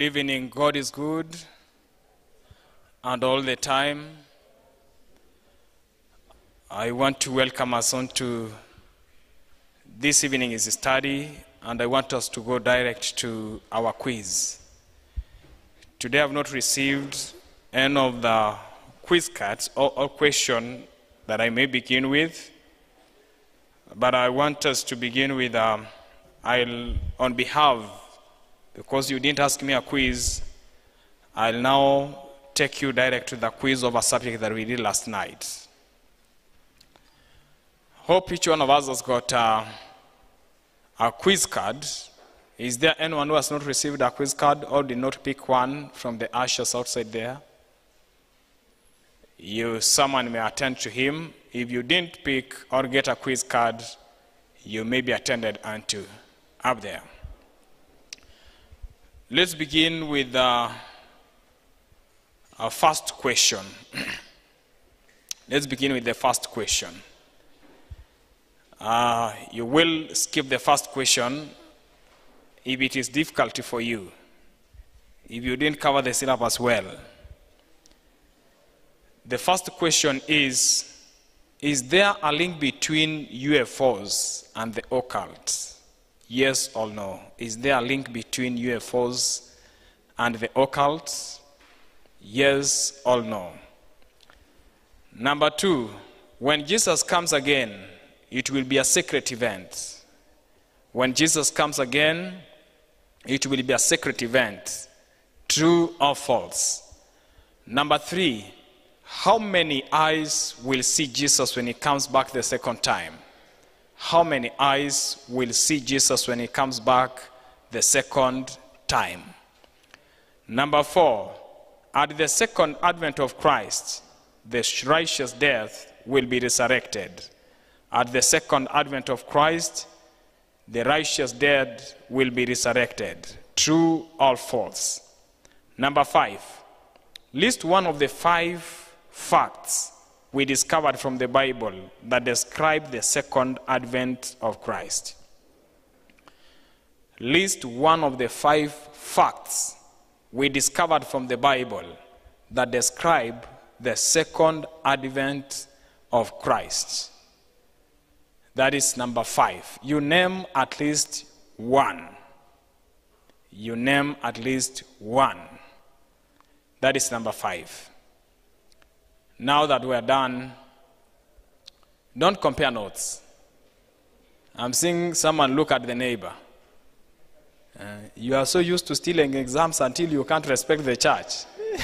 Good evening. God is good and all the time. I want to welcome us on to this evening is study, and I want us to go direct to our quiz. Today I've not received any of the quiz cards or, or question that I may begin with, but I want us to begin with, um, I'll, on behalf, because you didn't ask me a quiz, I'll now take you direct to the quiz of a subject that we did last night. Hope each one of us has got uh, a quiz card. Is there anyone who has not received a quiz card or did not pick one from the ushers outside there? You, someone may attend to him. If you didn't pick or get a quiz card, you may be attended unto up there. Let's begin with uh, our first question. Let's begin with the first question. Uh, you will skip the first question if it is difficult for you, if you didn't cover the syllabus well. The first question is Is there a link between UFOs and the occult? Yes or no? Is there a link between UFOs and the occult? Yes or no? Number two, when Jesus comes again, it will be a secret event. When Jesus comes again, it will be a secret event. True or false? Number three, how many eyes will see Jesus when he comes back the second time? How many eyes will see Jesus when he comes back the second time? Number four, at the second advent of Christ, the righteous death will be resurrected. At the second advent of Christ, the righteous dead will be resurrected. True or false? Number five, list one of the five facts we discovered from the Bible that describe the second advent of Christ. List one of the five facts we discovered from the Bible that describe the second advent of Christ. That is number five. You name at least one. You name at least one. That is number five. Now that we're done, don't compare notes. I'm seeing someone look at the neighbor. Uh, you are so used to stealing exams until you can't respect the church.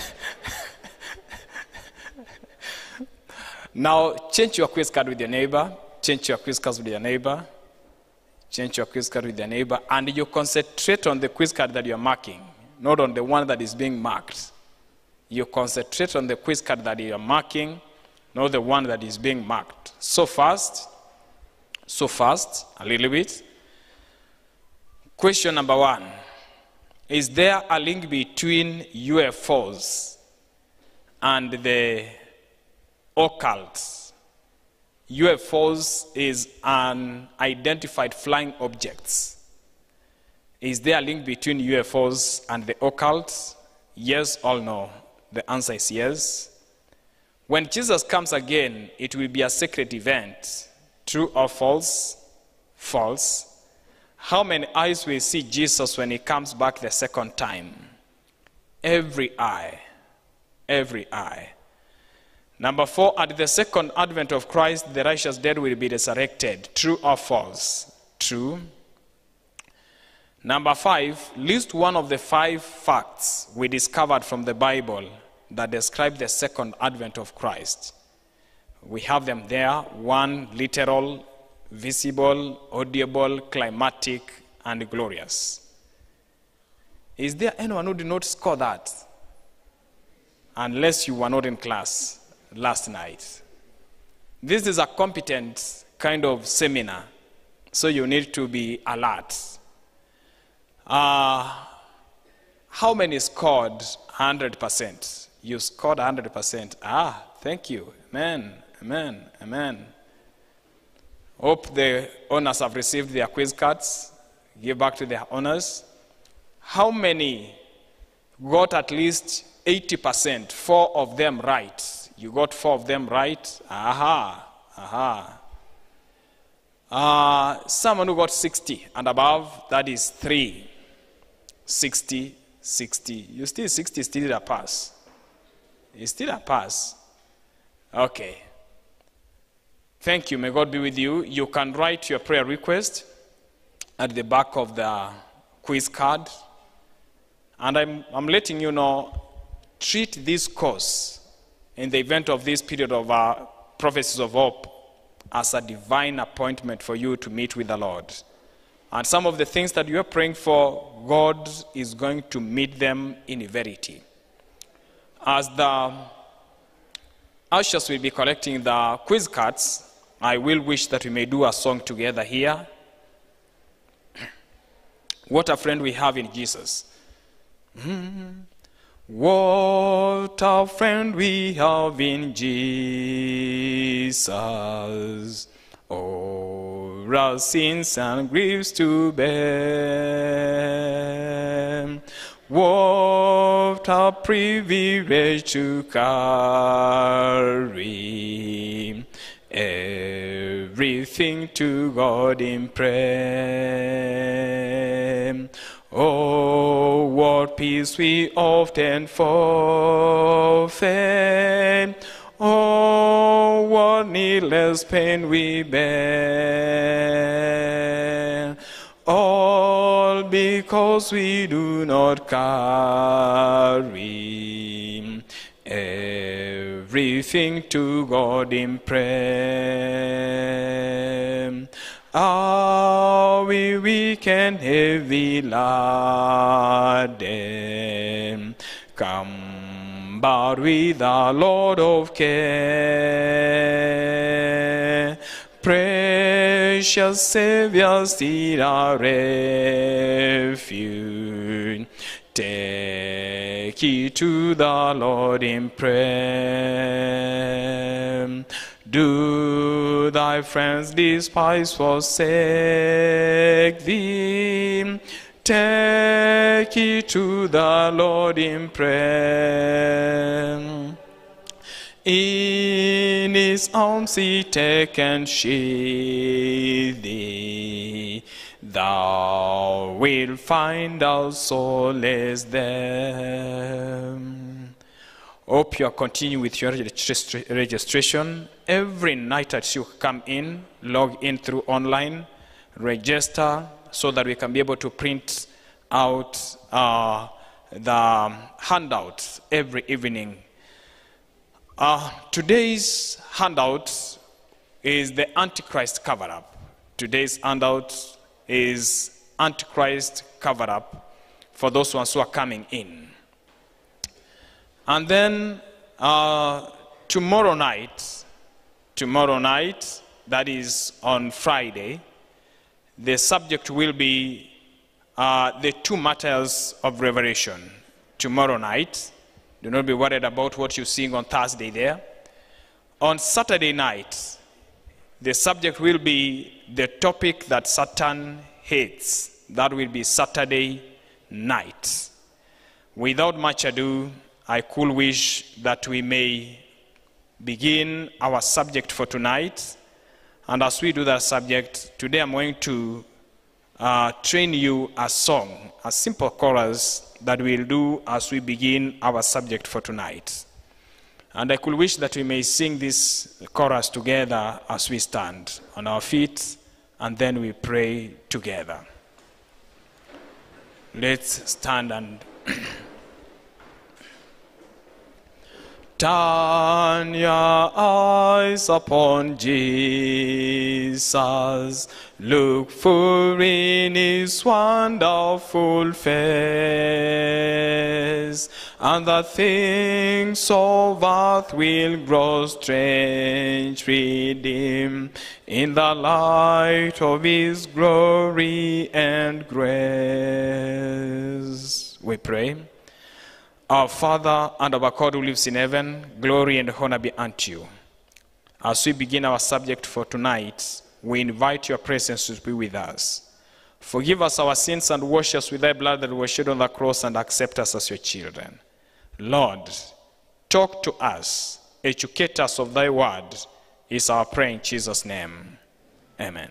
now, change your quiz card with your neighbor change your quiz card with your neighbor, change your quiz card with your neighbor, and you concentrate on the quiz card that you're marking, not on the one that is being marked. You concentrate on the quiz card that you're marking, not the one that is being marked. So fast, so fast, a little bit. Question number one Is there a link between UFOs and the occult? UFOs is unidentified flying objects. Is there a link between UFOs and the occult? Yes or no? The answer is yes. When Jesus comes again, it will be a secret event. True or false? False. How many eyes will see Jesus when he comes back the second time? Every eye. Every eye. Number four, at the second advent of Christ, the righteous dead will be resurrected. True or false? True. Number five, list one of the five facts we discovered from the Bible that describe the second advent of Christ. We have them there one, literal, visible, audible, climatic, and glorious. Is there anyone who did not score that? Unless you were not in class last night. This is a competent kind of seminar, so you need to be alert. Uh, how many scored 100%? You scored 100%. Ah, thank you. Amen, amen, amen. Hope the owners have received their quiz cards. Give back to their owners. How many got at least 80%, four of them right. You got four of them right. Aha, aha. Uh, someone who got 60 and above, that is three. 60, 60. You still 60, still a pass. It's still a pass. Okay. Thank you. May God be with you. You can write your prayer request at the back of the quiz card. And I'm, I'm letting you know, treat this course in the event of this period of uh, prophecies of hope as a divine appointment for you to meet with the Lord. And some of the things that you are praying for, God is going to meet them in verity. As the ushers will be collecting the quiz cards, I will wish that we may do a song together here. What a friend we have in Jesus. Mm. What a friend we have in Jesus. All our sins and griefs to bear. What a privilege to carry everything to God in prayer. Oh, what peace we often forfeit. Oh, what needless pain we bear. All because we do not carry everything to God in prayer. Are we weak and heavy laden? Come, but with the Lord of care. Precious Savior, still our refuge. Take ye to the Lord in prayer. Do thy friends despise forsake thee? Take it to the Lord in prayer. In his arms he take and sheathe thee. Thou wilt find our solace there. Hope you are continuing with your registra- registration. Every night that you come in, log in through online, register so that we can be able to print out uh, the handout every evening. Uh, today's handout is the Antichrist cover up. Today's handout is Antichrist cover up for those ones who are coming in. And then uh, tomorrow night, tomorrow night, that is on Friday, the subject will be uh, the two matters of revelation. Tomorrow night, do not be worried about what you're seeing on Thursday there. On Saturday night, the subject will be the topic that Satan hates. That will be Saturday night. Without much ado, I could wish that we may begin our subject for tonight. And as we do that subject, today I'm going to uh, train you a song, a simple chorus that we'll do as we begin our subject for tonight. And I could wish that we may sing this chorus together as we stand on our feet and then we pray together. Let's stand and Turn your eyes upon Jesus. Look full in his wonderful face. And the things of earth will grow strange with him in the light of his glory and grace. We pray. Our Father and our God who lives in heaven, glory and honor be unto you. As we begin our subject for tonight, we invite your presence to be with us. Forgive us our sins and wash us with thy blood that was shed on the cross and accept us as your children. Lord, talk to us, educate us of thy word, is our prayer in Jesus' name. Amen.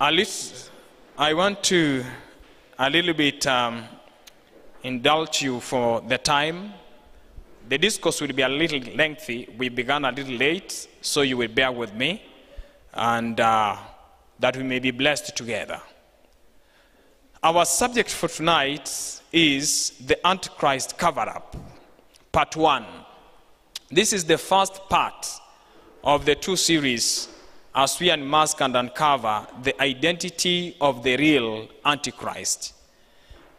At least I want to a little bit um, indulge you for the time. The discourse will be a little lengthy. We began a little late, so you will bear with me, and uh, that we may be blessed together. Our subject for tonight is the Antichrist cover up, part one. This is the first part of the two series as we unmask and uncover the identity of the real Antichrist.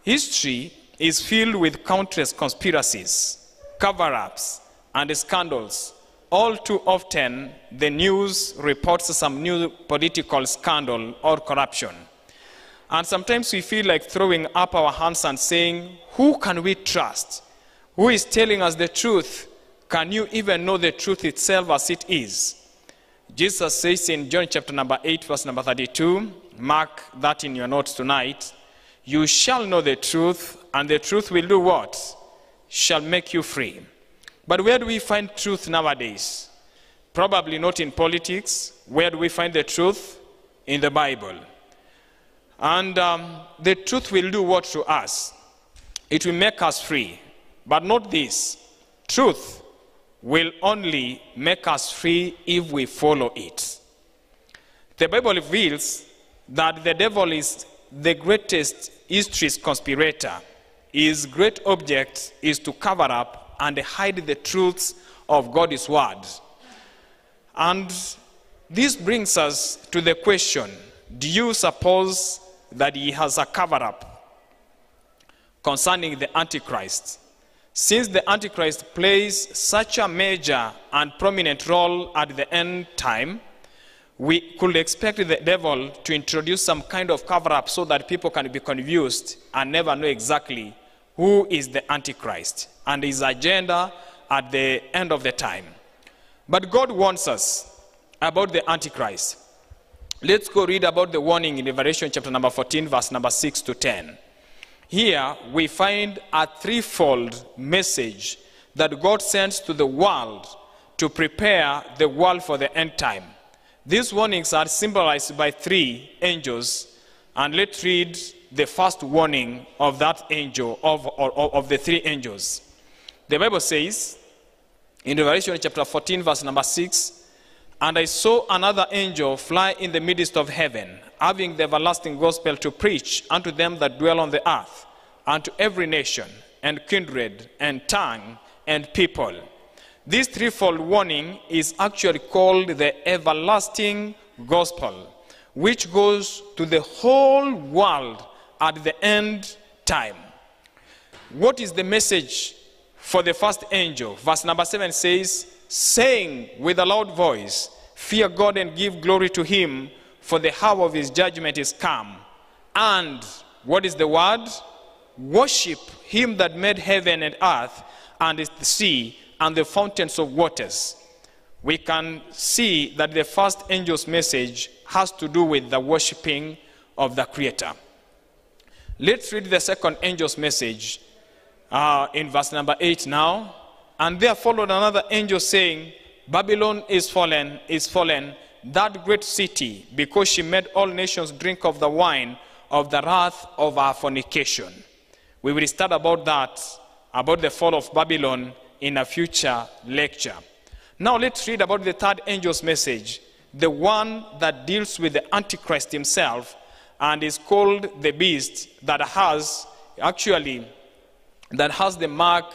History is filled with countless conspiracies, cover ups, and scandals. All too often, the news reports some new political scandal or corruption. And sometimes we feel like throwing up our hands and saying, Who can we trust? Who is telling us the truth? Can you even know the truth itself as it is? Jesus says in John chapter number 8, verse number 32, mark that in your notes tonight, you shall know the truth, and the truth will do what? Shall make you free. But where do we find truth nowadays? Probably not in politics. Where do we find the truth? In the Bible. And um, the truth will do what to us? It will make us free. But not this. Truth will only make us free if we follow it. The Bible reveals that the devil is the greatest history's conspirator. His great object is to cover up and hide the truths of God's word. And this brings us to the question do you suppose that he has a cover up concerning the Antichrist? Since the Antichrist plays such a major and prominent role at the end time, we could expect the devil to introduce some kind of cover up so that people can be confused and never know exactly who is the Antichrist and his agenda at the end of the time. But God warns us about the Antichrist. Let's go read about the warning in Revelation chapter number 14, verse number 6 to 10. Here we find a threefold message that God sends to the world to prepare the world for the end time. These warnings are symbolized by three angels, and let's read the first warning of that angel, of, of, of the three angels. The Bible says in Revelation chapter 14, verse number 6 And I saw another angel fly in the midst of heaven, having the everlasting gospel to preach unto them that dwell on the earth, unto every nation, and kindred, and tongue, and people. This threefold warning is actually called the everlasting gospel, which goes to the whole world at the end time. What is the message for the first angel? Verse number 7 says, saying with a loud voice, Fear God and give glory to him, for the hour of his judgment is come. And what is the word? Worship him that made heaven and earth and the sea and the fountains of waters. We can see that the first angel's message has to do with the worshiping of the Creator. Let's read the second angel's message uh, in verse number 8 now. And there followed another angel saying, Babylon is fallen, is fallen, that great city, because she made all nations drink of the wine of the wrath of her fornication. We will start about that, about the fall of Babylon, in a future lecture. Now let's read about the third angel's message, the one that deals with the Antichrist himself and is called the beast that has actually that has the mark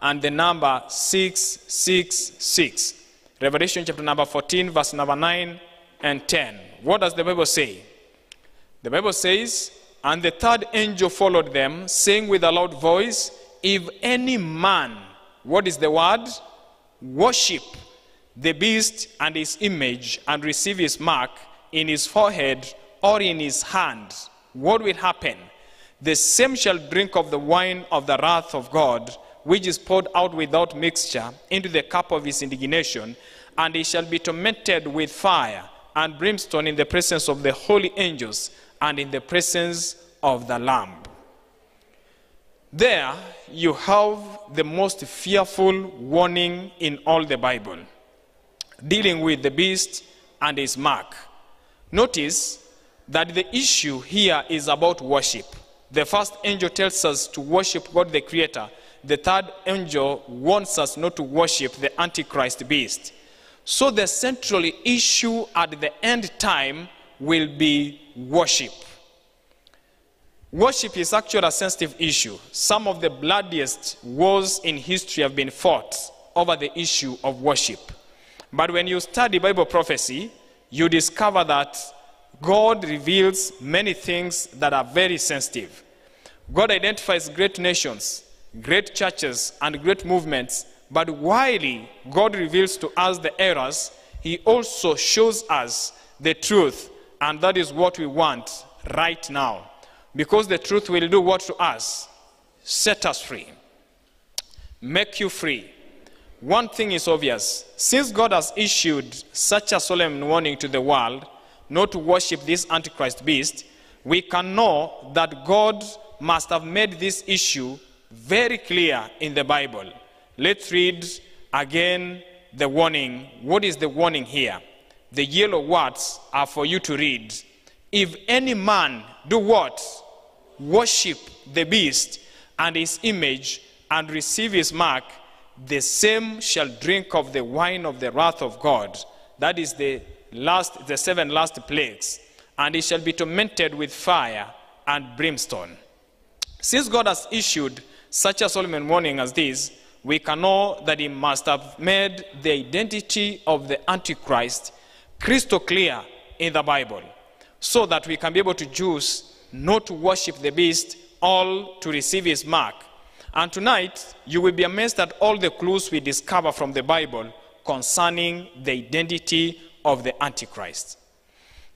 and the number 666. Revelation chapter number 14, verse number 9 and 10. What does the Bible say? The Bible says, And the third angel followed them, saying with a loud voice, If any man, what is the word? Worship the beast and his image and receive his mark in his forehead or in his hand, what will happen? The same shall drink of the wine of the wrath of God, which is poured out without mixture into the cup of his indignation, and he shall be tormented with fire and brimstone in the presence of the holy angels and in the presence of the Lamb. There you have the most fearful warning in all the Bible, dealing with the beast and his mark. Notice that the issue here is about worship. The first angel tells us to worship God the Creator. The third angel warns us not to worship the Antichrist beast. So the central issue at the end time will be worship. Worship is actually a sensitive issue. Some of the bloodiest wars in history have been fought over the issue of worship. But when you study Bible prophecy, you discover that God reveals many things that are very sensitive. God identifies great nations, great churches, and great movements, but while God reveals to us the errors, He also shows us the truth, and that is what we want right now. Because the truth will do what to us? Set us free, make you free. One thing is obvious since God has issued such a solemn warning to the world not to worship this Antichrist beast, we can know that God must have made this issue very clear in the Bible. Let's read again the warning. What is the warning here? The yellow words are for you to read. If any man do what? Worship the beast and his image and receive his mark, the same shall drink of the wine of the wrath of God. That is the last, the seven last plagues. And he shall be tormented with fire and brimstone. Since God has issued such a solemn warning as this, we can know that he must have made the identity of the Antichrist crystal clear in the Bible so that we can be able to choose not to worship the beast, all to receive his mark. And tonight, you will be amazed at all the clues we discover from the Bible concerning the identity of the Antichrist.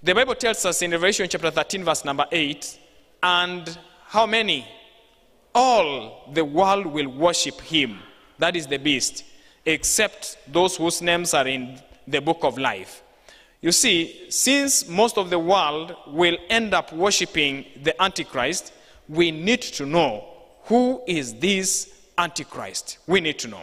The Bible tells us in Revelation chapter 13, verse number 8, and how many? All the world will worship him, that is the beast, except those whose names are in the book of life. You see, since most of the world will end up worshiping the Antichrist, we need to know who is this Antichrist. We need to know.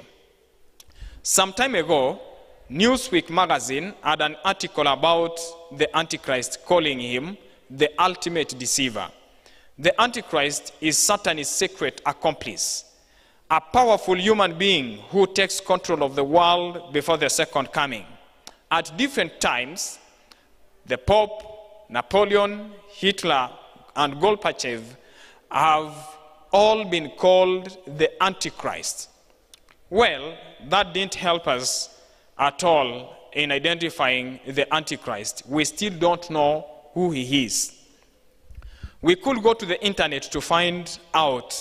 Some time ago, Newsweek magazine had an article about the Antichrist, calling him the ultimate deceiver. The Antichrist is Satan's secret accomplice, a powerful human being who takes control of the world before the second coming. At different times, the Pope, Napoleon, Hitler, and Gorbachev have all been called the Antichrist. Well, that didn't help us at all in identifying the Antichrist. We still don't know who he is. We could go to the internet to find out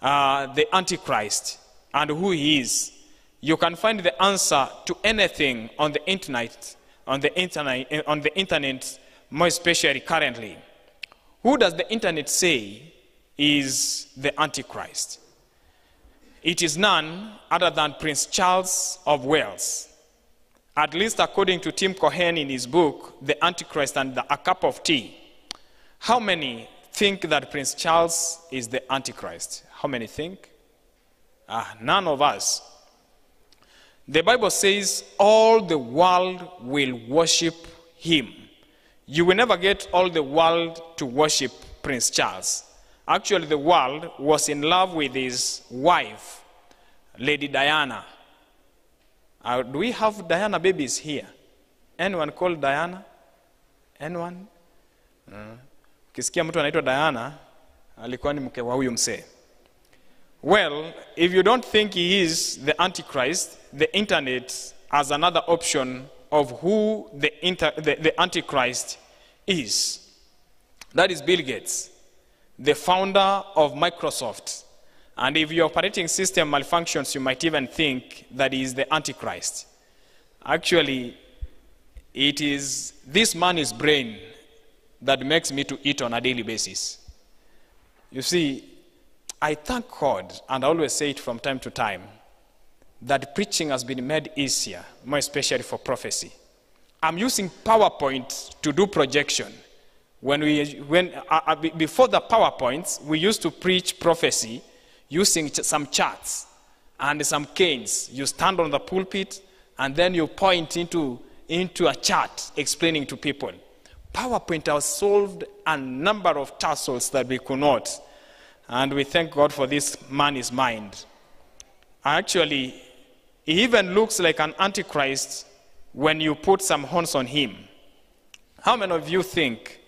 uh, the Antichrist and who he is. You can find the answer to anything on the internet, on the internet, on the internet, more especially currently. Who does the internet say is the Antichrist? It is none other than Prince Charles of Wales. At least according to Tim Cohen in his book, The Antichrist and the, A Cup of Tea. How many think that Prince Charles is the Antichrist? How many think? Ah, none of us. The Bible says all the world will worship him. You will never get all the world to worship Prince Charles. Actually, the world was in love with his wife, Lady Diana. Uh, do we have Diana babies here? Anyone called Diana? Anyone? Ukisikia uh, mtu anaitwa Diana, alikuwa ni mke wa huyu msee. Well, if you don't think he is the Antichrist, the internet has another option of who the, inter, the, the Antichrist is. That is Bill Gates, the founder of Microsoft. And if your operating system malfunctions, you might even think that he is the Antichrist. Actually, it is this man's brain that makes me to eat on a daily basis. You see, I thank God, and I always say it from time to time, that preaching has been made easier, more especially for prophecy. I'm using PowerPoint to do projection. When we, when, uh, uh, before the PowerPoints, we used to preach prophecy using some charts and some canes. You stand on the pulpit and then you point into, into a chart explaining to people. PowerPoint has solved a number of tussles that we could not. And we thank God for this man's mind. Actually, he even looks like an antichrist when you put some horns on him. How many of you think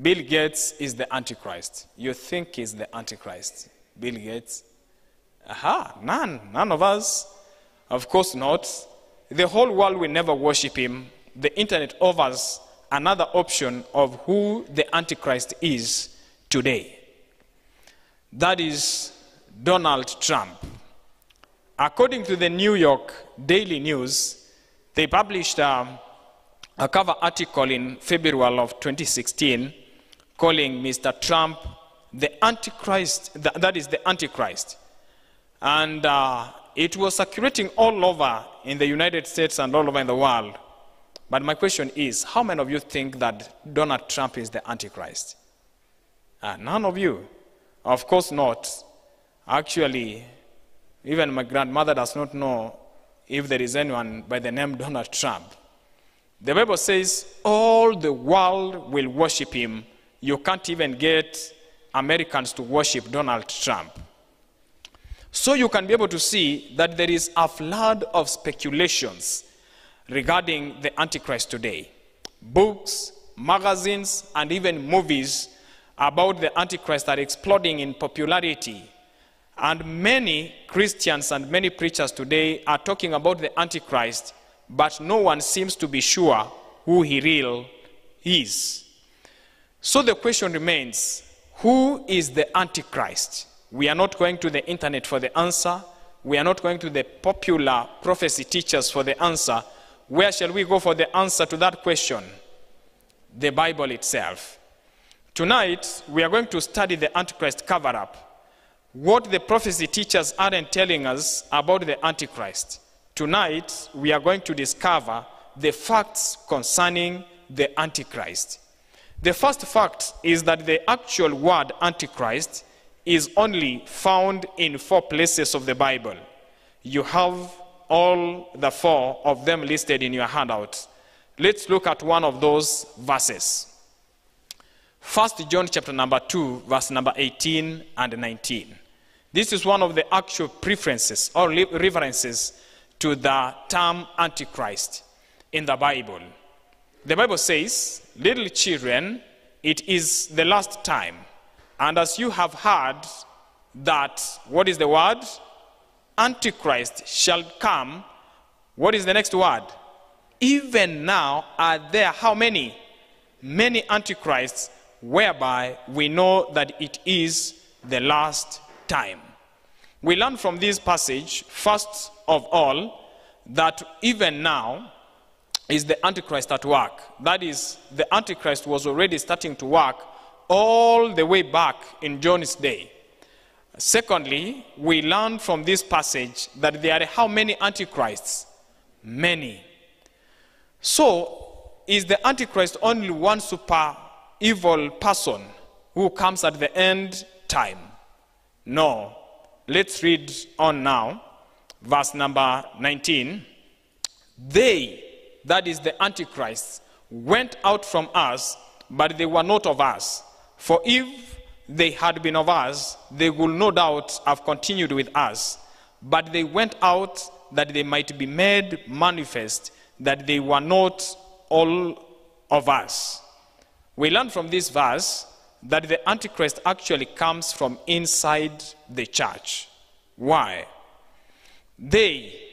Bill Gates is the antichrist? You think he's the antichrist? Bill Gates? Aha, none. None of us. Of course not. The whole world will never worship him. The internet offers another option of who the Antichrist is today. That is Donald Trump. According to the New York Daily News, they published a, a cover article in February of 2016 calling Mr. Trump the Antichrist, that is the Antichrist. And uh, it was circulating all over in the United States and all over in the world. But my question is how many of you think that Donald Trump is the Antichrist? Uh, none of you. Of course not. Actually, even my grandmother does not know if there is anyone by the name Donald Trump. The Bible says all the world will worship him. You can't even get Americans to worship Donald Trump. So you can be able to see that there is a flood of speculations regarding the Antichrist today. Books, magazines, and even movies about the Antichrist are exploding in popularity. And many Christians and many preachers today are talking about the Antichrist, but no one seems to be sure who he really is. So the question remains who is the Antichrist? We are not going to the internet for the answer. We are not going to the popular prophecy teachers for the answer. Where shall we go for the answer to that question? The Bible itself. Tonight, we are going to study the Antichrist cover up. What the prophecy teachers aren't telling us about the Antichrist. Tonight, we are going to discover the facts concerning the Antichrist. The first fact is that the actual word Antichrist is only found in four places of the Bible. You have all the four of them listed in your handout. Let's look at one of those verses. First John chapter number 2, verse number 18 and 19. This is one of the actual preferences or references to the term Antichrist in the Bible. The Bible says, Little children, it is the last time and as you have heard that, what is the word? Antichrist shall come. What is the next word? Even now are there how many? Many antichrists, whereby we know that it is the last time. We learn from this passage, first of all, that even now is the Antichrist at work. That is, the Antichrist was already starting to work all the way back in John's day. Secondly, we learn from this passage that there are how many antichrists? Many. So, is the antichrist only one super evil person who comes at the end time? No. Let's read on now. Verse number 19. They, that is the Antichrist, went out from us, but they were not of us. For if they had been of us, they would no doubt have continued with us. But they went out that they might be made manifest that they were not all of us. We learn from this verse that the Antichrist actually comes from inside the church. Why? They,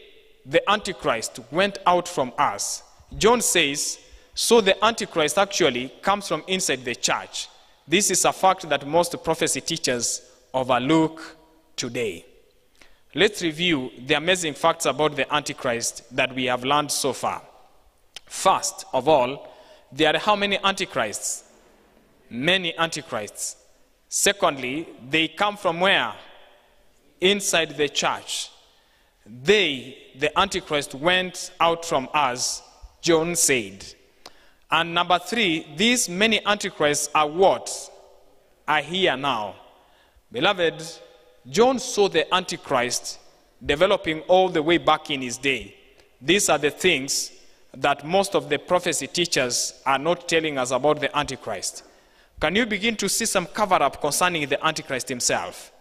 the Antichrist, went out from us. John says, so the Antichrist actually comes from inside the church. This is a fact that most prophecy teachers overlook today. Let's review the amazing facts about the Antichrist that we have learned so far. First of all, there are how many Antichrists? Many Antichrists. Secondly, they come from where? Inside the church. They, the Antichrist, went out from us. John said. And number three, these many antichrists are what? Are here now. Beloved, John saw the antichrist developing all the way back in his day. These are the things that most of the prophecy teachers are not telling us about the antichrist. Can you begin to see some cover up concerning the antichrist himself?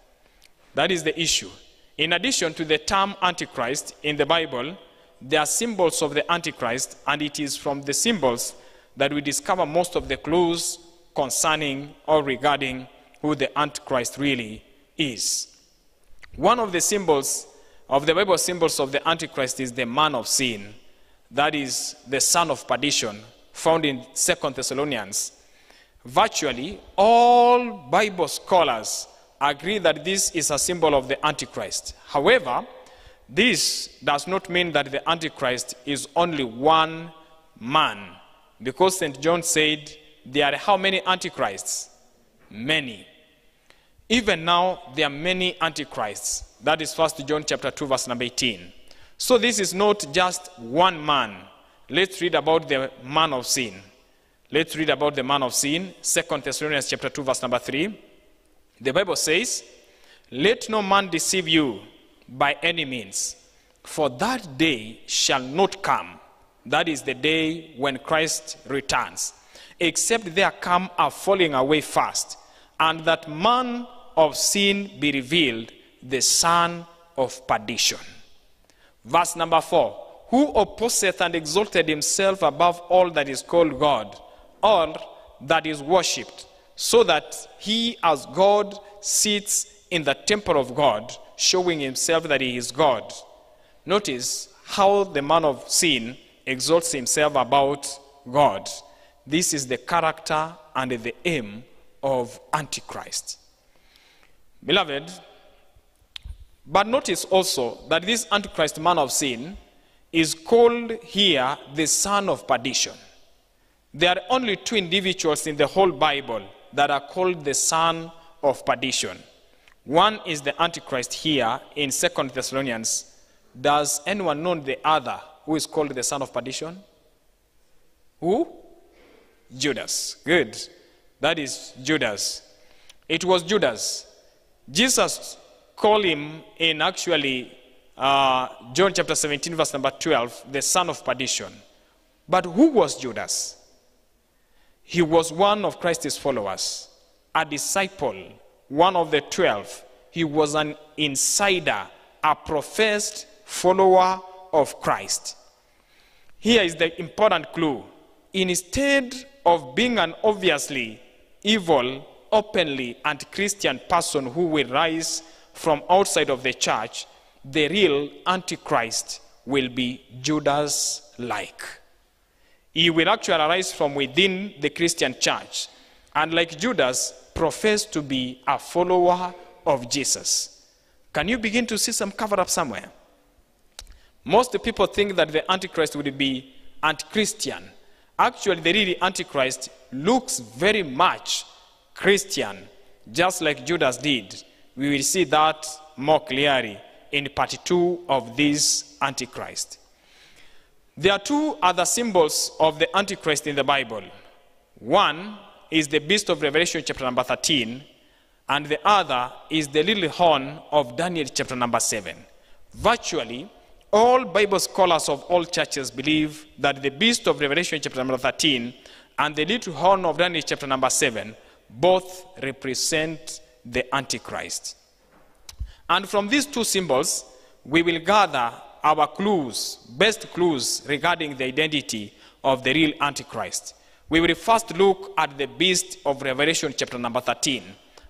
That is the issue. In addition to the term antichrist in the Bible, there are symbols of the antichrist, and it is from the symbols that we discover most of the clues concerning or regarding who the antichrist really is. One of the symbols of the Bible symbols of the antichrist is the man of sin, that is the son of perdition, found in Second Thessalonians. Virtually all Bible scholars agree that this is a symbol of the Antichrist. However, this does not mean that the Antichrist is only one man, because St. John said there are how many Antichrists? Many. Even now, there are many Antichrists. That is 1 John chapter 2, verse number 18. So this is not just one man. Let's read about the man of sin. Let's read about the man of sin. 2 Thessalonians chapter 2, verse number 3. The Bible says, Let no man deceive you by any means, for that day shall not come. That is the day when Christ returns, except there come a falling away fast, and that man of sin be revealed, the son of perdition. Verse number four Who opposeth and exalted himself above all that is called God, or that is worshipped, so that he as God sits in the temple of God, showing himself that he is God. Notice how the man of sin exalts himself about God. This is the character and the aim of Antichrist. Beloved, but notice also that this Antichrist man of sin is called here the son of perdition. There are only two individuals in the whole Bible that are called the son of perdition. One is the Antichrist here in Second Thessalonians. Does anyone know the other who is called the son of perdition? Who? Judas. Good. That is Judas. It was Judas. Jesus called him in actually uh, John chapter 17, verse number 12, the son of perdition. But who was Judas? He was one of Christ's followers, a disciple, one of the twelve. He was an insider, a professed follower of Christ. Here is the important clue. Instead of being an obviously evil, openly anti Christian person who will rise from outside of the church, the real Antichrist will be Judas like. He will actually arise from within the Christian church and, like Judas, profess to be a follower of Jesus. Can you begin to see some cover up somewhere? Most people think that the Antichrist would be anti Christian. Actually, the real Antichrist looks very much Christian, just like Judas did. We will see that more clearly in part two of this Antichrist. There are two other symbols of the Antichrist in the Bible. One is the beast of Revelation, chapter number 13, and the other is the little horn of Daniel, chapter number 7. Virtually, all Bible scholars of all churches believe that the beast of Revelation, chapter number 13, and the little horn of Daniel, chapter number 7, both represent the Antichrist. And from these two symbols, we will gather our clues, best clues regarding the identity of the real Antichrist. We will first look at the beast of Revelation, chapter number 13,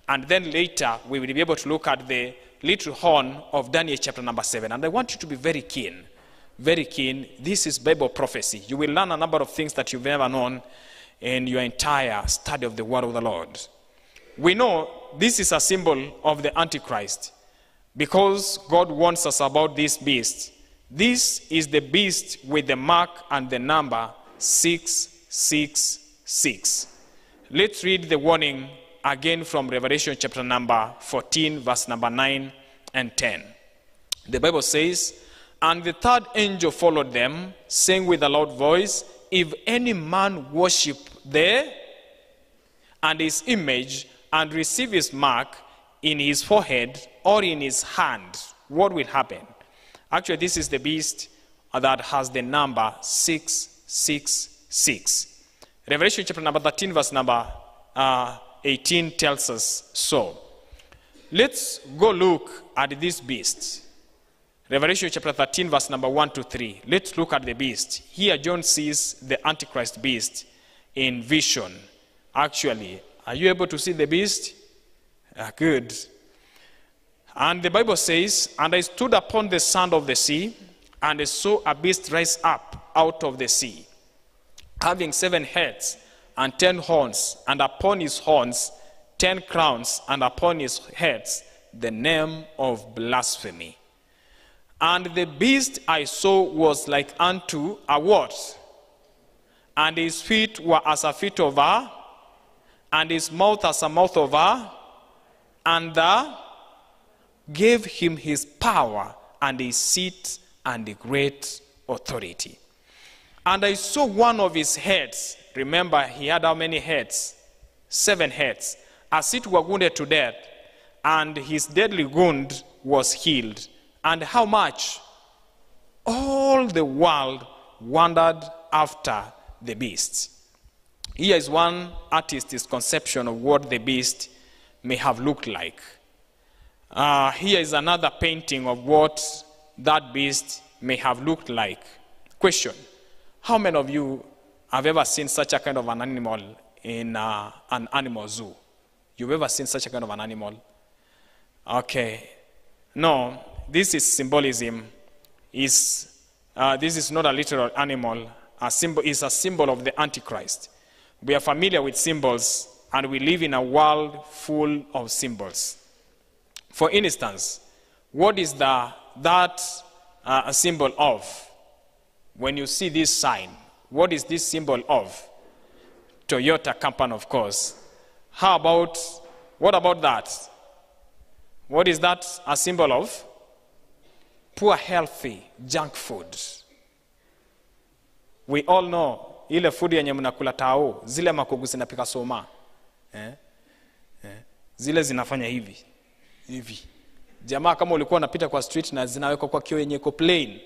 and then later we will be able to look at the little horn of Daniel, chapter number 7. And I want you to be very keen, very keen. This is Bible prophecy. You will learn a number of things that you've never known in your entire study of the Word of the Lord. We know this is a symbol of the Antichrist because God warns us about this beast. This is the beast with the mark and the number 666. Let's read the warning again from Revelation chapter number 14, verse number 9 and 10. The Bible says, And the third angel followed them, saying with a loud voice, If any man worship there and his image and receive his mark in his forehead or in his hand, what will happen? Actually, this is the beast that has the number 666. Revelation chapter number 13, verse number uh, 18 tells us so. Let's go look at this beast. Revelation chapter 13, verse number 1 to 3. Let's look at the beast. Here, John sees the Antichrist beast in vision. Actually, are you able to see the beast? Ah, good. And the Bible says, And I stood upon the sand of the sea, and I saw a beast rise up out of the sea, having seven heads and ten horns, and upon his horns ten crowns, and upon his heads the name of blasphemy. And the beast I saw was like unto a what? And his feet were as a feet of a, and his mouth as a mouth of a, and the gave him his power and his seat and the great authority. And I saw one of his heads. Remember, he had how many heads? Seven heads. As it were wounded to death, and his deadly wound was healed. And how much? All the world wondered after the beast. Here is one artist's conception of what the beast may have looked like. Uh, here is another painting of what that beast may have looked like. Question How many of you have ever seen such a kind of an animal in uh, an animal zoo? You've ever seen such a kind of an animal? Okay. No, this is symbolism. Is uh, this is not a literal animal. A symbol is a symbol of the Antichrist. We are familiar with symbols, and we live in a world full of symbols. For instance, what is the, that uh, a symbol of? When you see this sign, what is this symbol of? Toyota company, of course. How about, what about that? What is that a symbol of? Poor, healthy junk food. We all know ile food yenye mnakula tao, zile makugu zinapika soma eh? Eh? zile zinafanya hivi hivi. Jamaa, kama ulikuwa unapita kwa street na zinawekwa kwa kio yenye iko plain,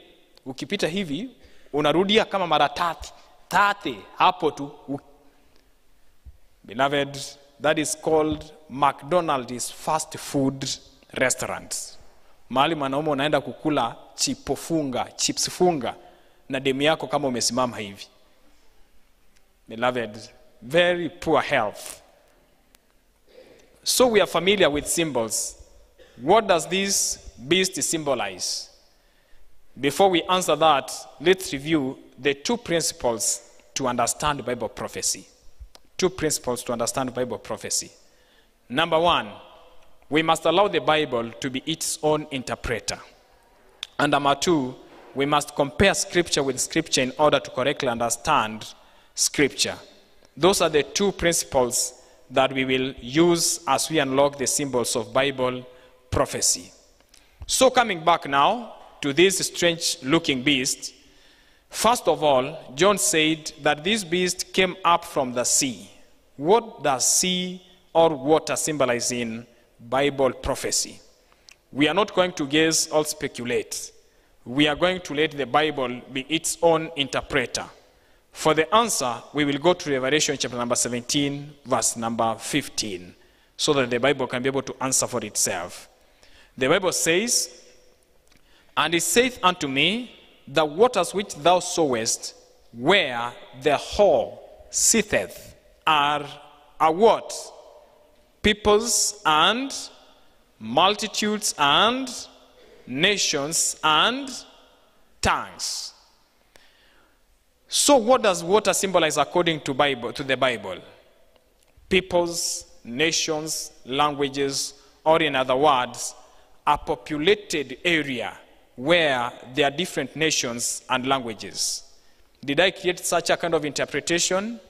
ukipita hivi unarudia kama mara tatu tate hapo tu. Beloved, that is called McDonald's fast food restaurant. Mahali mwanaume unaenda kukula chipofunga chips funga na demu yako kama umesimama hivi. Beloved, very poor health. So we are familiar with symbols. What does this beast symbolize? Before we answer that, let's review the two principles to understand Bible prophecy. Two principles to understand Bible prophecy. Number one, we must allow the Bible to be its own interpreter. And number two, we must compare Scripture with Scripture in order to correctly understand Scripture. Those are the two principles that we will use as we unlock the symbols of Bible prophecy. So, coming back now to this strange looking beast, first of all, John said that this beast came up from the sea. What does sea or water symbolize in Bible prophecy? We are not going to guess or speculate. We are going to let the Bible be its own interpreter. For the answer, we will go to Revelation chapter number 17, verse number 15, so that the Bible can be able to answer for itself. The Bible says, And he saith unto me, The waters which thou sawest, where the whore sitteth, are a what? Peoples and multitudes and nations and tongues. So, what does water symbolize according to Bible to the Bible? Peoples, nations, languages, or in other words, a populated area where there are different nations and languages. Did I create such a kind of interpretation?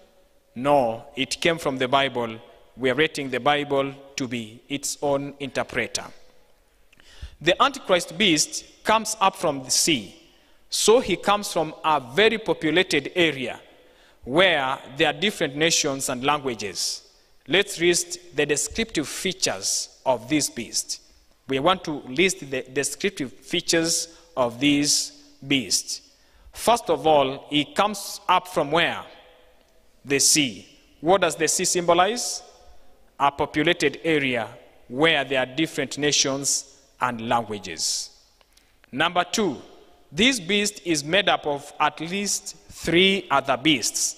No, it came from the Bible. We are rating the Bible to be its own interpreter. The Antichrist beast comes up from the sea So he comes from a very populated area where there are different nations and languages. Let's list the descriptive features of this beast. We want to list the descriptive features of this beast. First of all, he comes up from where? The sea. What does the sea symbolize? A populated area where there are different nations and languages. Number two, this beast is made up of at least three other beasts.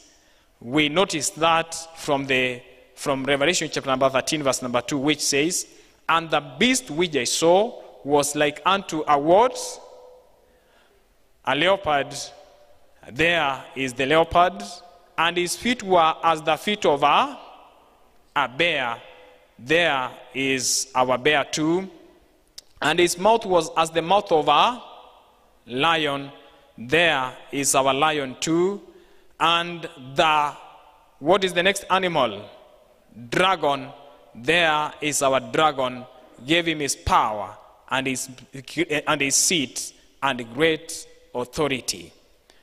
We notice that from, the, from Revelation chapter number 13, verse number 2, which says, And the beast which I saw was like unto a what? A leopard. There is the leopard, and his feet were as the feet of a, a bear. There is our bear too. And his mouth was as the mouth of a lion. There is our lion too. And the, what is the next animal? Dragon. There is our dragon. Gave him his power and his, and his seat and great authority.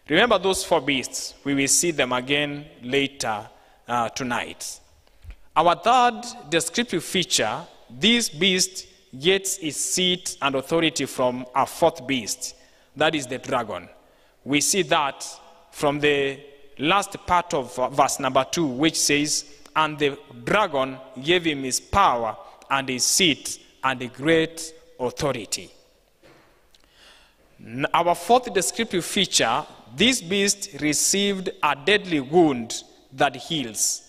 Remember those four beasts. We will see them again later uh, tonight. Our third descriptive feature this beast gets its seat and authority from a fourth beast, that is the dragon. We see that from the last part of verse number two, which says, And the dragon gave him his power and his seat and a great authority. Our fourth descriptive feature this beast received a deadly wound that heals.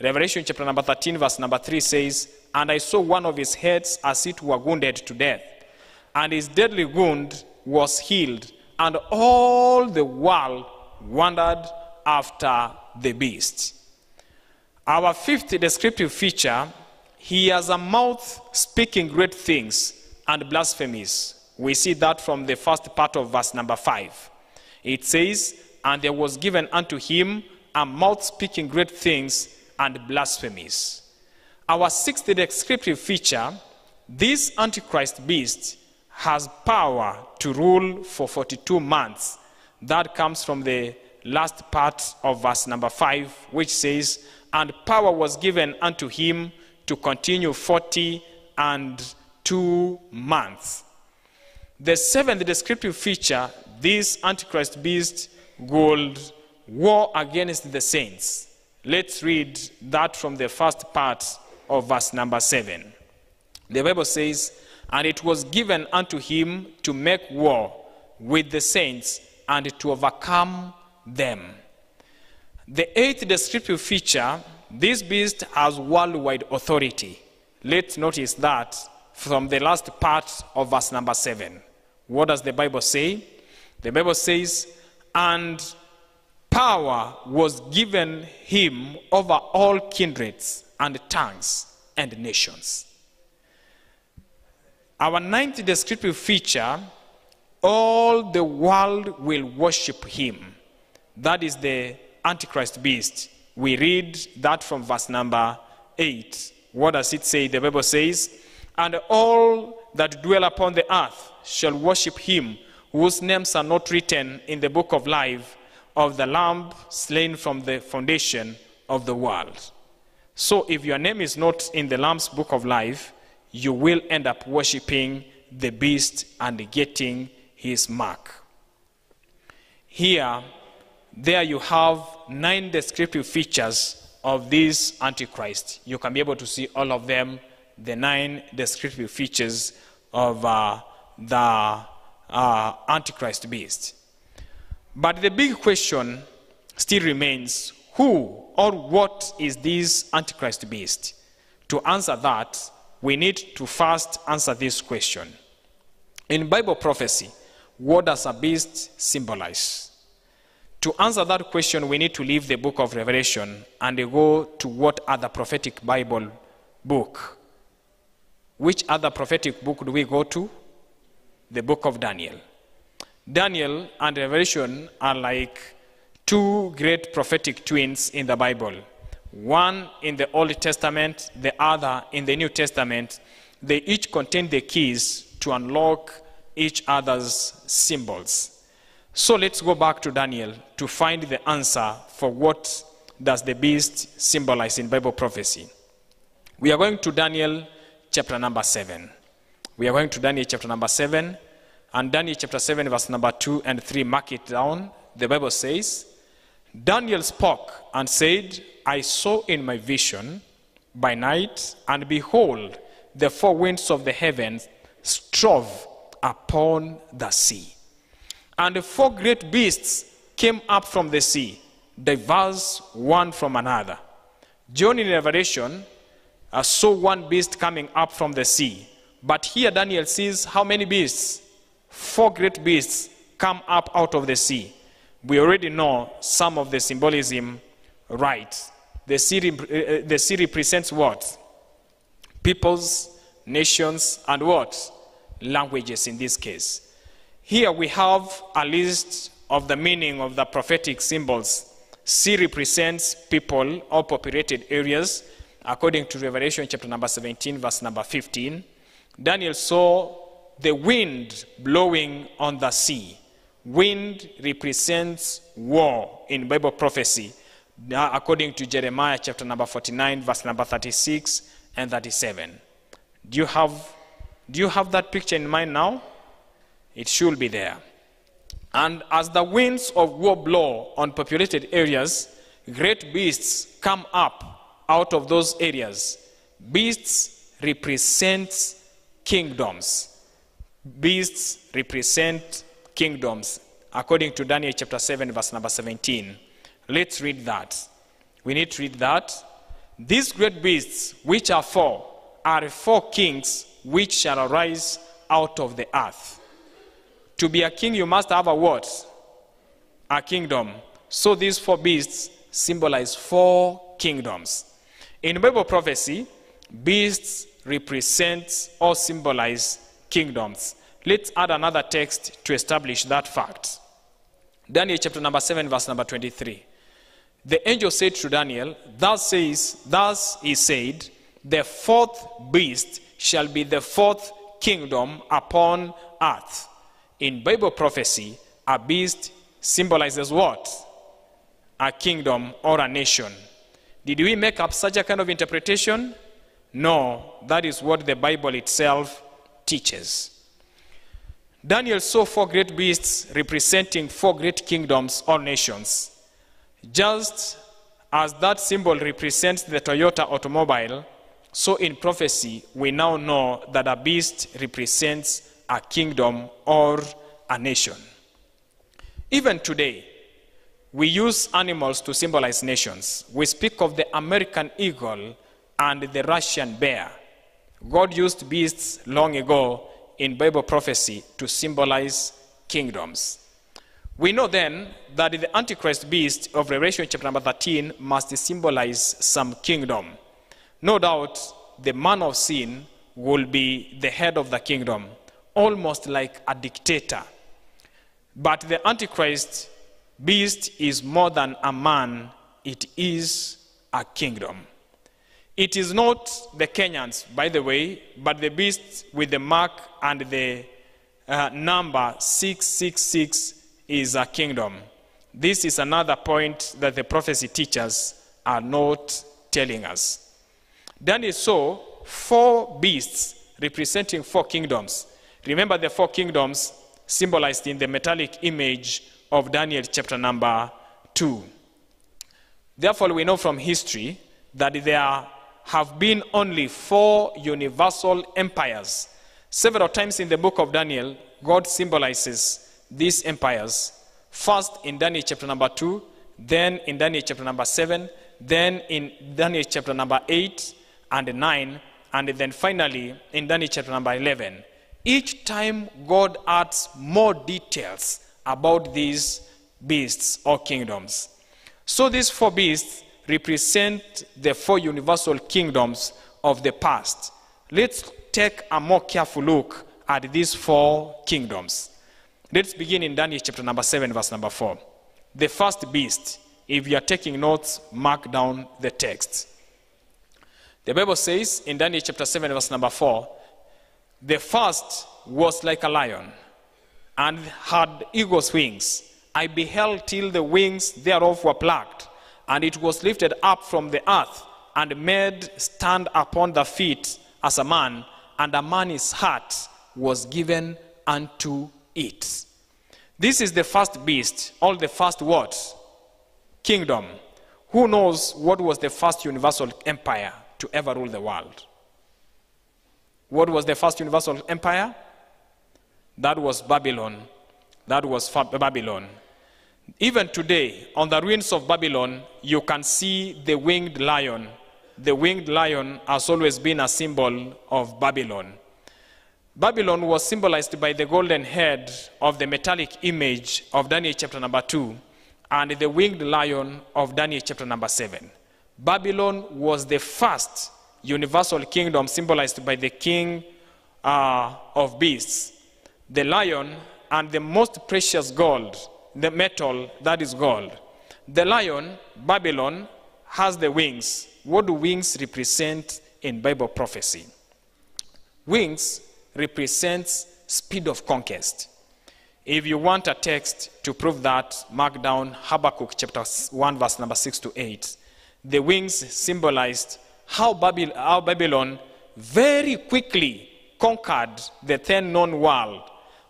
Revelation chapter number 13, verse number 3 says, And I saw one of his heads as it were wounded to death, and his deadly wound was healed, and all the world wondered after the beast. Our fifth descriptive feature he has a mouth speaking great things and blasphemies. We see that from the first part of verse number 5. It says, And there was given unto him a mouth speaking great things and blasphemies. Our sixth descriptive feature this Antichrist beast has power to rule for 42 months. That comes from the last part of verse number 5, which says, And power was given unto him to continue 40 and two months. The seventh descriptive feature this Antichrist beast will war against the saints. Let's read that from the first part of verse number 7. The Bible says, And it was given unto him to make war with the saints and to overcome them. The eighth descriptive feature this beast has worldwide authority. Let's notice that from the last part of verse number 7. What does the Bible say? The Bible says, And power was given him over all kindreds and tongues and nations. Our ninth descriptive feature all the world will worship him. That is the Antichrist beast. We read that from verse number 8. What does it say? The Bible says, And all that dwell upon the earth shall worship him, whose names are not written in the book of life of the Lamb slain from the foundation of the world. So, if your name is not in the Lamb's book of life, you will end up worshiping the beast and getting his mark. Here, there you have nine descriptive features of this Antichrist. You can be able to see all of them, the nine descriptive features of uh, the uh, Antichrist beast. But the big question still remains who or what is this Antichrist beast? To answer that, we need to first answer this question. In Bible prophecy, what does a beast symbolize? To answer that question, we need to leave the book of Revelation and go to what other prophetic Bible book? Which other prophetic book do we go to? The book of Daniel. Daniel and Revelation are like two great prophetic twins in the Bible. One in the Old Testament, the other in the New Testament. They each contain the keys to unlock each other's symbols. So let's go back to Daniel to find the answer for what does the beast symbolize in Bible prophecy. We are going to Daniel chapter number 7. We are going to Daniel chapter number 7 and Daniel chapter 7 verse number 2 and 3 mark it down. The Bible says, Daniel spoke and said, I saw in my vision by night, and behold, the four winds of the heavens strove upon the sea. And the four great beasts came up from the sea, diverse one from another. John in Revelation uh, saw one beast coming up from the sea. But here Daniel sees how many beasts? Four great beasts come up out of the sea. We already know some of the symbolism right. The sea, uh, the sea represents what? Peoples, nations, and what? Languages in this case. Here we have a list of the meaning of the prophetic symbols. Sea represents people or populated areas, according to Revelation chapter number 17, verse number 15. Daniel saw the wind blowing on the sea. Wind represents war in Bible prophecy, according to Jeremiah chapter number 49, verse number 36 and 37. Do you have, do you have that picture in mind now? It should be there. And as the winds of war blow on populated areas, great beasts come up out of those areas. Beasts represent kingdoms. Beasts represent kingdoms, according to Daniel chapter 7, verse number 17. Let's read that. We need to read that. These great beasts, which are four, are four kings which shall arise out of the earth. To be a king, you must have a what? A kingdom. So these four beasts symbolize four kingdoms. In Bible prophecy, beasts represent or symbolize kingdoms. Let's add another text to establish that fact. Daniel chapter number 7, verse number 23. The angel said to Daniel, Thus says, thus he said, the fourth beast shall be the fourth kingdom upon earth. In Bible prophecy, a beast symbolizes what? A kingdom or a nation. Did we make up such a kind of interpretation? No, that is what the Bible itself teaches. Daniel saw four great beasts representing four great kingdoms or nations. Just as that symbol represents the Toyota automobile, so in prophecy, we now know that a beast represents a kingdom or a nation. Even today, we use animals to symbolize nations. We speak of the American eagle and the Russian bear. God used beasts long ago in Bible prophecy to symbolize kingdoms. We know then that the Antichrist beast of Revelation chapter number 13 must symbolize some kingdom. No doubt the man of sin will be the head of the kingdom, almost like a dictator. But the Antichrist beast is more than a man, it is a kingdom. It is not the Kenyans, by the way, but the beast with the mark and the uh, number 666 is a kingdom. This is another point that the prophecy teachers are not telling us. Daniel saw four beasts representing four kingdoms. Remember the four kingdoms symbolized in the metallic image of Daniel chapter number 2. Therefore, we know from history that there have been only four universal empires. Several times in the book of Daniel, God symbolizes these empires. First in Daniel chapter number 2, then in Daniel chapter number 7, then in Daniel chapter number 8 and 9, and then finally in Daniel chapter number 11. Each time God adds more details about these beasts or kingdoms. So these four beasts represent the four universal kingdoms of the past. Let's take a more careful look at these four kingdoms. Let's begin in Daniel chapter number 7, verse number 4. The first beast, if you are taking notes, mark down the text. The Bible says in Daniel chapter 7, verse number 4, the first was like a lion, and had eagle's wings. I beheld till the wings thereof were plucked, and it was lifted up from the earth, and made stand upon the feet as a man, and a man's heart was given unto it. This is the first beast, all the first what? Kingdom. Who knows what was the first universal empire to ever rule the world? What was the first universal empire? That was Babylon. That was Babylon. Even today, on the ruins of Babylon, you can see the winged lion. The winged lion has always been a symbol of Babylon. Babylon was symbolized by the golden head of the metallic image of Daniel chapter number 2 and the winged lion of Daniel chapter number 7. Babylon was the first universal kingdom symbolized by the king uh, of beasts, the lion, and the most precious gold, the metal that is gold. The lion, Babylon, has the wings. What do wings represent in Bible prophecy? Wings represents speed of conquest. If you want a text to prove that, mark down Habakkuk chapter 1, verse number 6 to 8. The wings symbolized how Babylon very quickly conquered the then known world.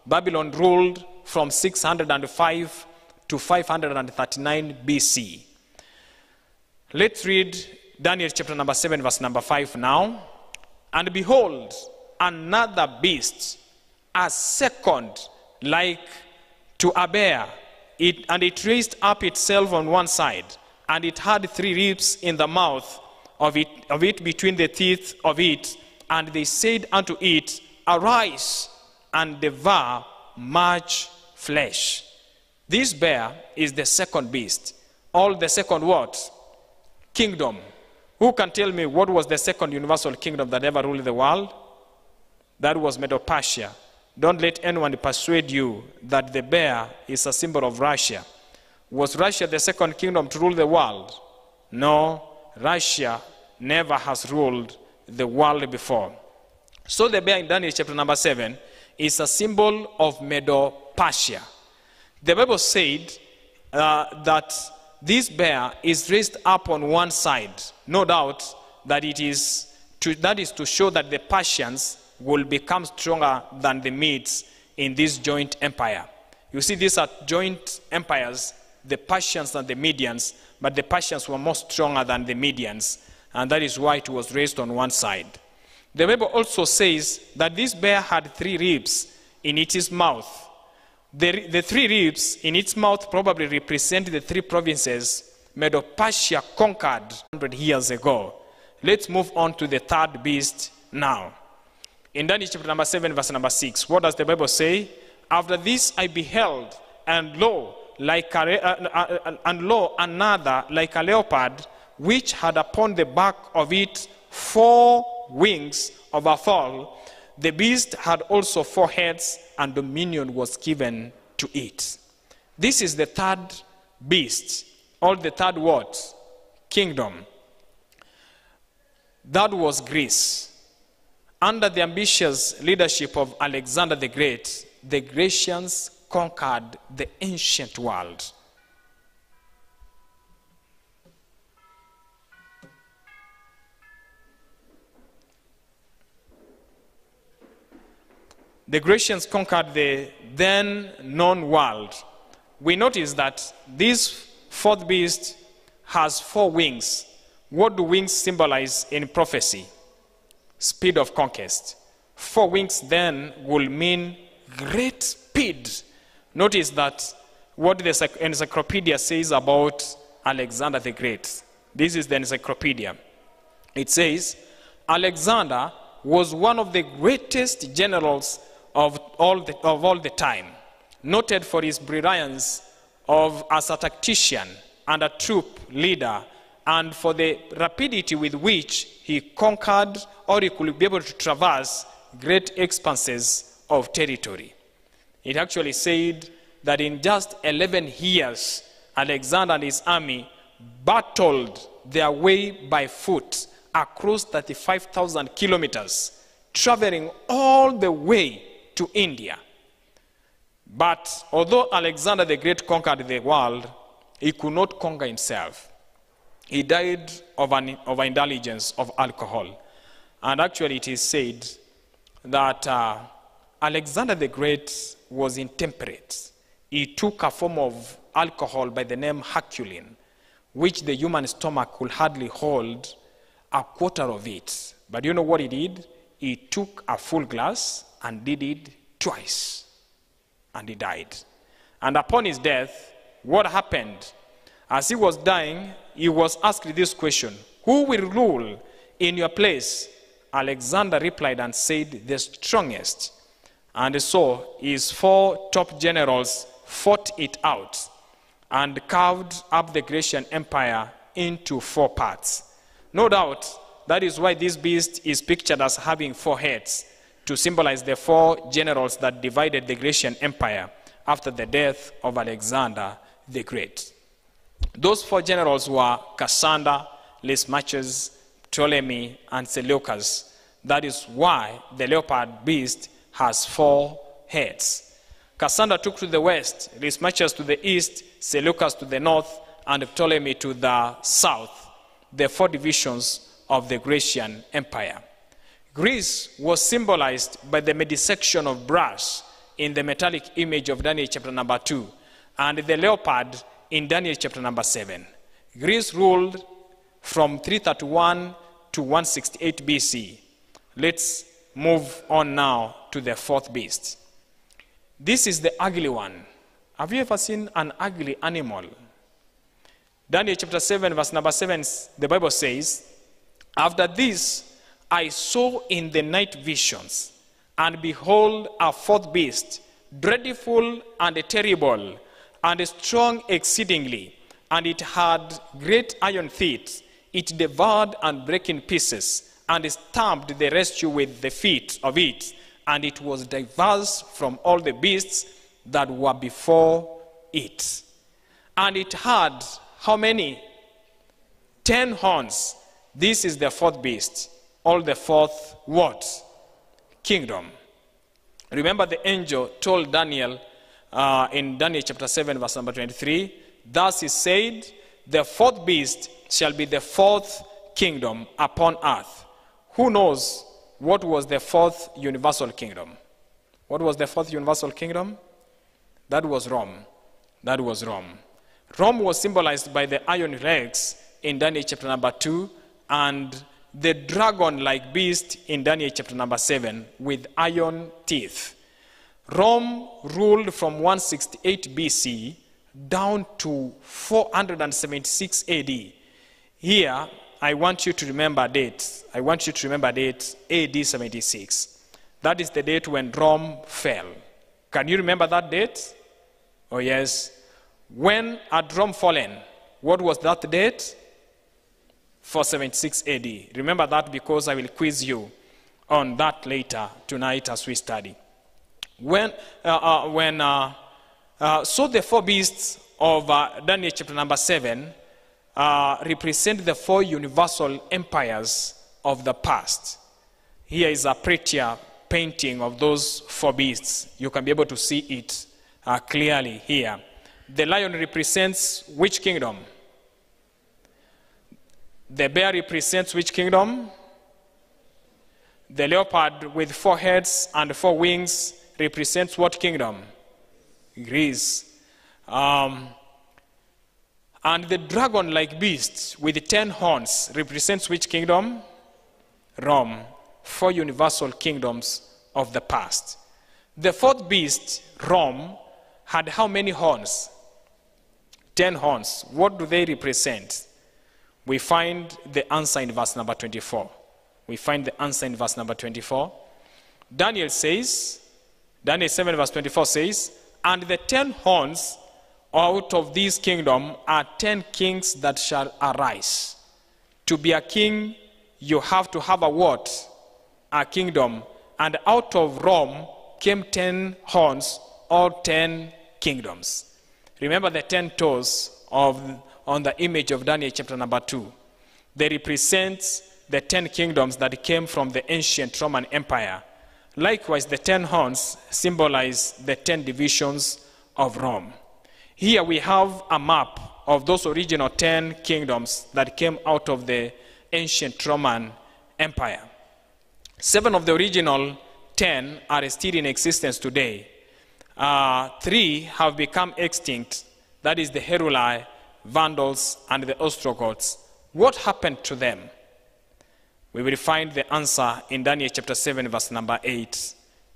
Babylon ruled from 605 to 539 BC. Let's read Daniel chapter number 7, verse number 5 now. And behold, another beast, a second like to a bear, it, and it raised up itself on one side, and it had three ribs in the mouth of it, of it between the teeth of it, and they said unto it, Arise and devour much flesh. This bear is the second beast. All the second what? Kingdom. Who can tell me what was the second universal kingdom that ever ruled the world? That was Medo-Persia. Don't let anyone persuade you that the bear is a symbol of Russia. Was Russia the second kingdom to rule the world? No, Russia never has ruled the world before. So the bear in Daniel chapter number 7 is a symbol of Medo-Persia. The Bible said uh, that this bear is raised up on one side. No doubt that it is to, that is to show that the Persians will become stronger than the Medes in this joint empire. You see, these are joint empires, the Persians and the Medians, but the Persians were more stronger than the Medians, and that is why it was raised on one side. The Bible also says that this bear had three ribs in its mouth. The, the three ribs in its mouth probably represent the three provinces made Medo-Persia conquered 100 years ago. Let's move on to the third beast now. In Daniel chapter number 7, verse number 6, what does the Bible say? After this I beheld, and lo, like a, uh, uh, uh, and lo, another like a leopard, which had upon the back of it four wings of a fall. The beast had also four heads, and dominion was given to it. This is the third beast, or the third what? Kingdom. That was Greece. Under the ambitious leadership of Alexander the Great, the Grecians conquered the ancient world. The Grecians conquered the then known world. We notice that this fourth beast has four wings. What do wings symbolize in prophecy? speed of conquest. Four wings then will mean great speed. Notice that what the encyclopedia says about Alexander the Great. This is the encyclopedia. It says, Alexander was one of the greatest generals of all the, of all the time, noted for his brilliance of, as a tactician and a troop leader and for the rapidity with which he conquered or he could be able to traverse great expanses of territory. It actually said that in just 11 years, Alexander and his army battled their way by foot across 35,000 kilometers, traveling all the way to India. But although Alexander the Great conquered the world, he could not conquer himself. He died of an of indulgence of alcohol. And actually, it is said that uh, Alexander the Great was intemperate. He took a form of alcohol by the name Herculean, which the human stomach could hardly hold a quarter of it. But you know what he did? He took a full glass and did it twice. And he died. And upon his death, what happened? As he was dying, he was asked this question Who will rule in your place? Alexander replied and said, The strongest. And so his four top generals fought it out and carved up the Grecian Empire into four parts. No doubt, that is why this beast is pictured as having four heads to symbolize the four generals that divided the Grecian Empire after the death of Alexander the Great. Those four generals were Cassander, Lysimachus, Ptolemy, and Seleucus. That is why the leopard beast has four heads. Cassander took to the west, Lysimachus to the east, Seleucus to the north, and Ptolemy to the south, the four divisions of the Grecian Empire. Greece was symbolized by the midsection of brass in the metallic image of Daniel chapter number 2 and the leopard in Daniel chapter number 7. Greece ruled from 331 to 168 BC. Let's move on now to the fourth beast. This is the ugly one. Have you ever seen an ugly animal? Daniel chapter 7, verse number 7, the Bible says, After this I saw in the night visions, and behold, a fourth beast, dreadful and terrible, and strong exceedingly, and it had great iron teeth. It devoured and brake in pieces, and stamped the rescue with the feet of it, and it was diverse from all the beasts that were before it. And it had how many? Ten horns. This is the fourth beast. All the fourth what? Kingdom. Remember, the angel told Daniel uh, in Daniel chapter 7, verse number 23 Thus he said, The fourth beast shall be the fourth kingdom upon earth. Who knows what was the fourth universal kingdom? What was the fourth universal kingdom? That was Rome. That was Rome. Rome was symbolized by the iron legs in Daniel chapter number 2 and the dragon like beast in Daniel chapter number 7 with iron teeth. Rome ruled from 168 BC down to 476 AD. Here, I want you to remember date. I want you to remember date AD 76. That is the date when Rome fell. Can you remember that date? Oh, yes. When had Rome fallen? What was that date? 476 AD. Remember that because I will quiz you on that later tonight as we study. When, uh, uh, when uh, uh so the four beasts of uh, Daniel chapter number 7 uh, represent the four universal empires of the past. Here is a prettier painting of those four beasts. You can be able to see it clearly here. The lion represents which kingdom? The bear represents which kingdom? The leopard with four heads and four wings represents what kingdom? Greece. Um, and the dragon like beast with ten horns represents which kingdom? Rome. Four universal kingdoms of the past. The fourth beast, Rome, had how many horns? Ten horns. What do they represent? We find the answer in verse number 24. We find the answer in verse number 24. Daniel says, Daniel 7 verse 24 says, And the ten horns out of this kingdom are ten kings that shall arise. To be a king, you have to have a what? A kingdom. And out of Rome came ten horns, all ten kingdoms. Remember the ten toes of, on the image of Daniel chapter number 2. They represent the ten kingdoms that came from the ancient Roman Empire. Likewise, the ten horns symbolize the ten divisions of Rome. Here we have a map of those original ten kingdoms that came out of the ancient Roman Empire. Seven of the original ten are still in existence today. Uh, three have become extinct that is, the Heruli, Vandals, and the Ostrogoths. What happened to them? We will find the answer in Daniel chapter 7, verse number 8.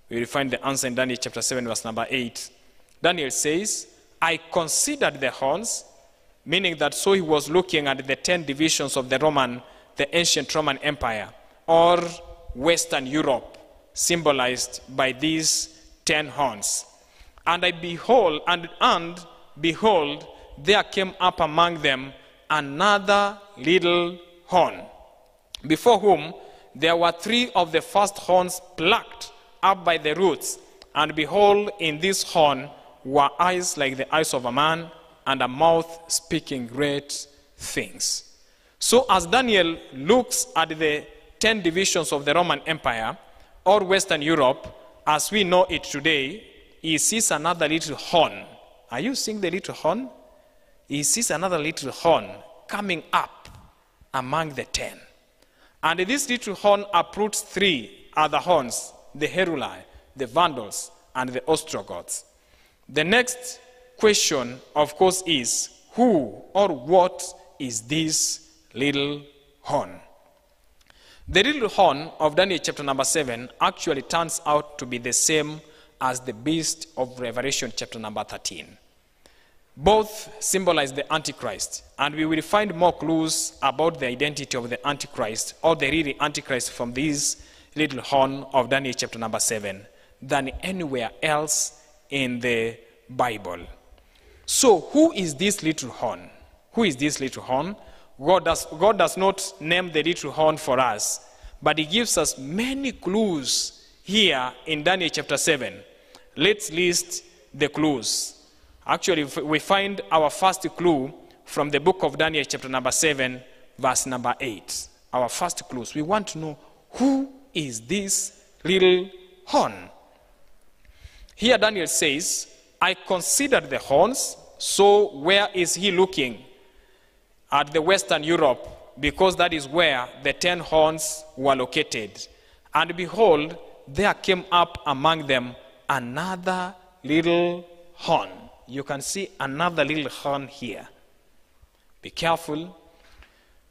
We will find the answer in Daniel chapter 7, verse number 8. Daniel says, I considered the horns, meaning that so he was looking at the 10 divisions of the Roman, the ancient Roman Empire, or Western Europe, symbolized by these 10 horns. And I behold, and, and behold, there came up among them another little horn, before whom there were three of the first horns plucked up by the roots. And behold, in this horn were eyes like the eyes of a man, and a mouth speaking great things. So, as Daniel looks at the ten divisions of the Roman Empire, or Western Europe, as we know it today, he sees another little horn are you seeing the little horn? He sees another little horn coming up among the ten. And this little horn uproots three other horns the Heruli, the Vandals, and the Ostrogoths. The next question, of course, is who or what is this little horn? The little horn of Daniel chapter number 7 actually turns out to be the same as the beast of Revelation chapter number 13. Both symbolize the Antichrist, and we will find more clues about the identity of the Antichrist or the real Antichrist from this little horn of Daniel chapter number 7 than anywhere else in the Bible. So, who is this little horn? Who is this little horn? God does, God does not name the little horn for us, but He gives us many clues here in Daniel chapter 7. Let's list the clues. Actually, we find our first clue from the book of Daniel, chapter number 7, verse number 8. Our first clues. We want to know who is this little horn? Here, Daniel says, I considered the horns, so where is he looking? At the Western Europe, because that is where the ten horns were located. And behold, there came up among them another little horn. You can see another little horn here. Be careful.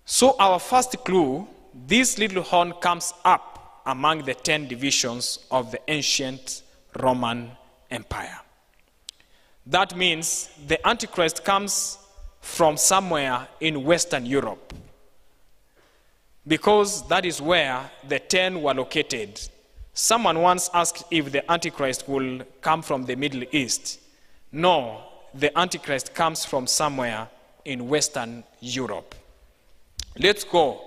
So, our first clue this little horn comes up among the ten divisions of the ancient Roman Empire. That means the Antichrist comes from somewhere in Western Europe because that is where the ten were located Someone once asked if the Antichrist will come from the Middle East. No, the Antichrist comes from somewhere in Western Europe. Let's go.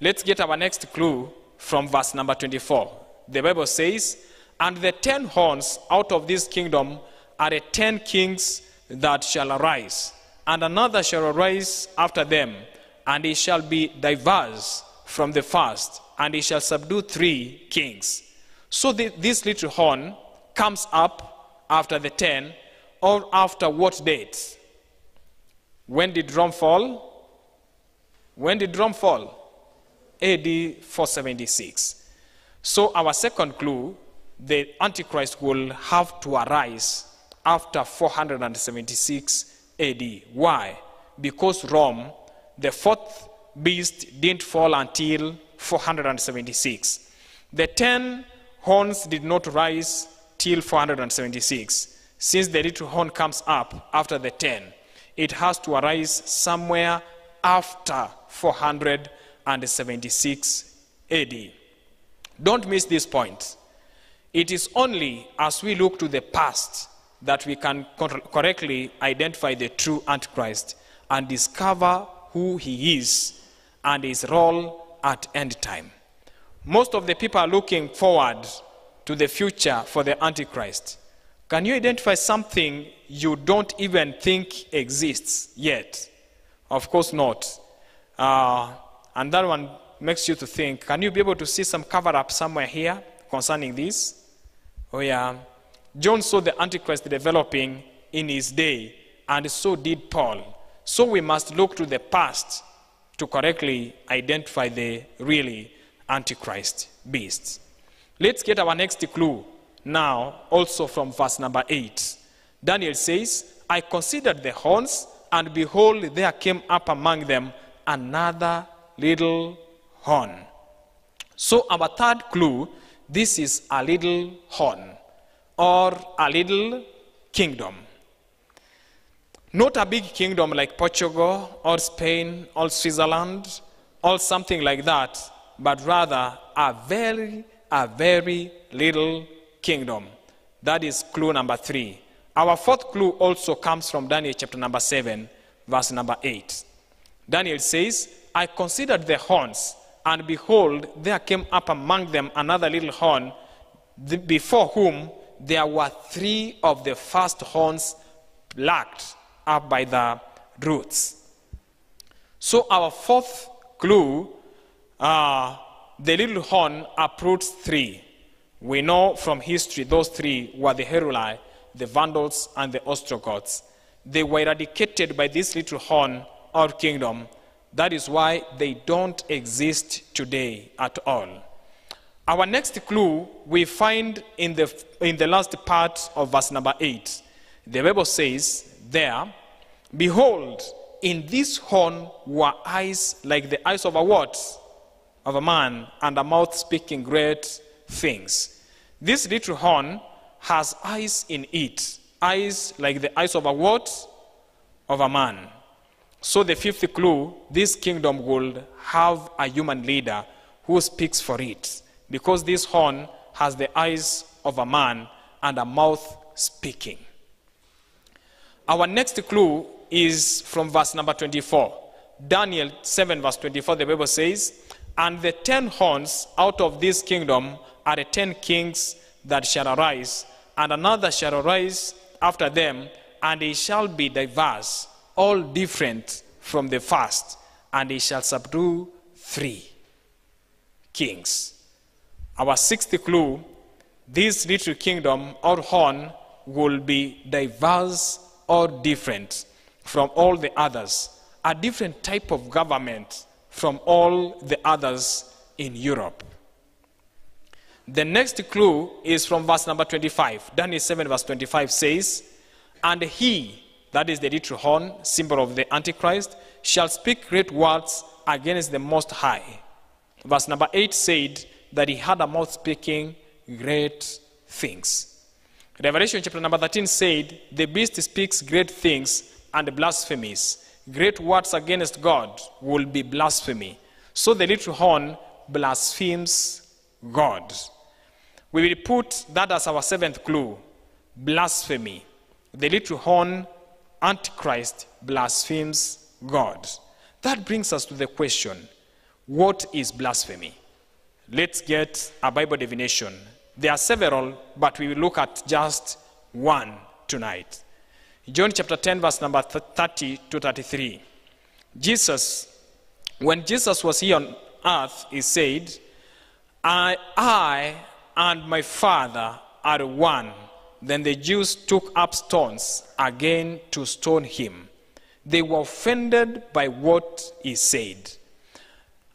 Let's get our next clue from verse number 24. The Bible says, And the ten horns out of this kingdom are the ten kings that shall arise, and another shall arise after them, and he shall be diverse from the first, and he shall subdue three kings. So the, this little horn comes up after the ten, or after what date? When did Rome fall? When did Rome fall? AD 476. So our second clue, the Antichrist will have to arise after 476 AD. Why? Because Rome, the fourth beast, didn't fall until 476. The ten horns did not rise till 476. Since the little horn comes up after the 10, it has to arise somewhere after 476 AD. Don't miss this point. It is only as we look to the past that we can correctly identify the true Antichrist and discover who he is and his role at end time. Most of the people are looking forward to the future for the Antichrist. Can you identify something you don't even think exists yet? Of course not. Uh, and that one makes you to think can you be able to see some cover up somewhere here concerning this? Oh, yeah. John saw the Antichrist developing in his day, and so did Paul. So we must look to the past to correctly identify the really Antichrist beasts. Let's get our next clue now, also from verse number 8. Daniel says, I considered the horns, and behold, there came up among them another little horn. So, our third clue this is a little horn or a little kingdom. Not a big kingdom like Portugal or Spain or Switzerland or something like that, but rather a very, a very little kingdom. That is clue number three. Our fourth clue also comes from Daniel chapter number 7, verse number 8. Daniel says, I considered the horns, and behold, there came up among them another little horn, before whom there were three of the first horns plucked up by the roots. So, our fourth clue, uh, the little horn uproots three. We know from history those three were the Heruli, the Vandals, and the Ostrogoths. They were eradicated by this little horn or kingdom. That is why they don't exist today at all. Our next clue we find in the, in the last part of verse number 8. The Bible says there, Behold, in this horn were eyes like the eyes of a what? Of a man, and a mouth speaking great things. This little horn has eyes in it, eyes like the eyes of a what? Of a man. So the fifth clue, this kingdom will have a human leader who speaks for it. Because this horn has the eyes of a man and a mouth speaking. Our next clue is from verse number 24. Daniel 7, verse 24, the Bible says, And the ten horns out of this kingdom are the ten kings that shall arise, and another shall arise after them, and they shall be diverse, all different from the first, and they shall subdue three kings. Our sixth clue this little kingdom or horn will be diverse or different from all the others, a different type of government from all the others in Europe. The next clue is from verse number 25. Daniel 7, verse 25 says, And he, that is the little horn, symbol of the Antichrist, shall speak great words against the Most High. Verse number 8 said that he had a mouth speaking great things. Revelation chapter number 13 said, The beast speaks great things and blasphemies. Great words against God will be blasphemy. So the little horn blasphemes God. We will put that as our seventh clue blasphemy. The little horn, Antichrist, blasphemes God. That brings us to the question what is blasphemy? Let's get a Bible definition. There are several, but we will look at just one tonight. John chapter 10, verse number 30 to 33. Jesus, when Jesus was here on earth, he said, I, I and my Father are one. Then the Jews took up stones again to stone him. They were offended by what he said.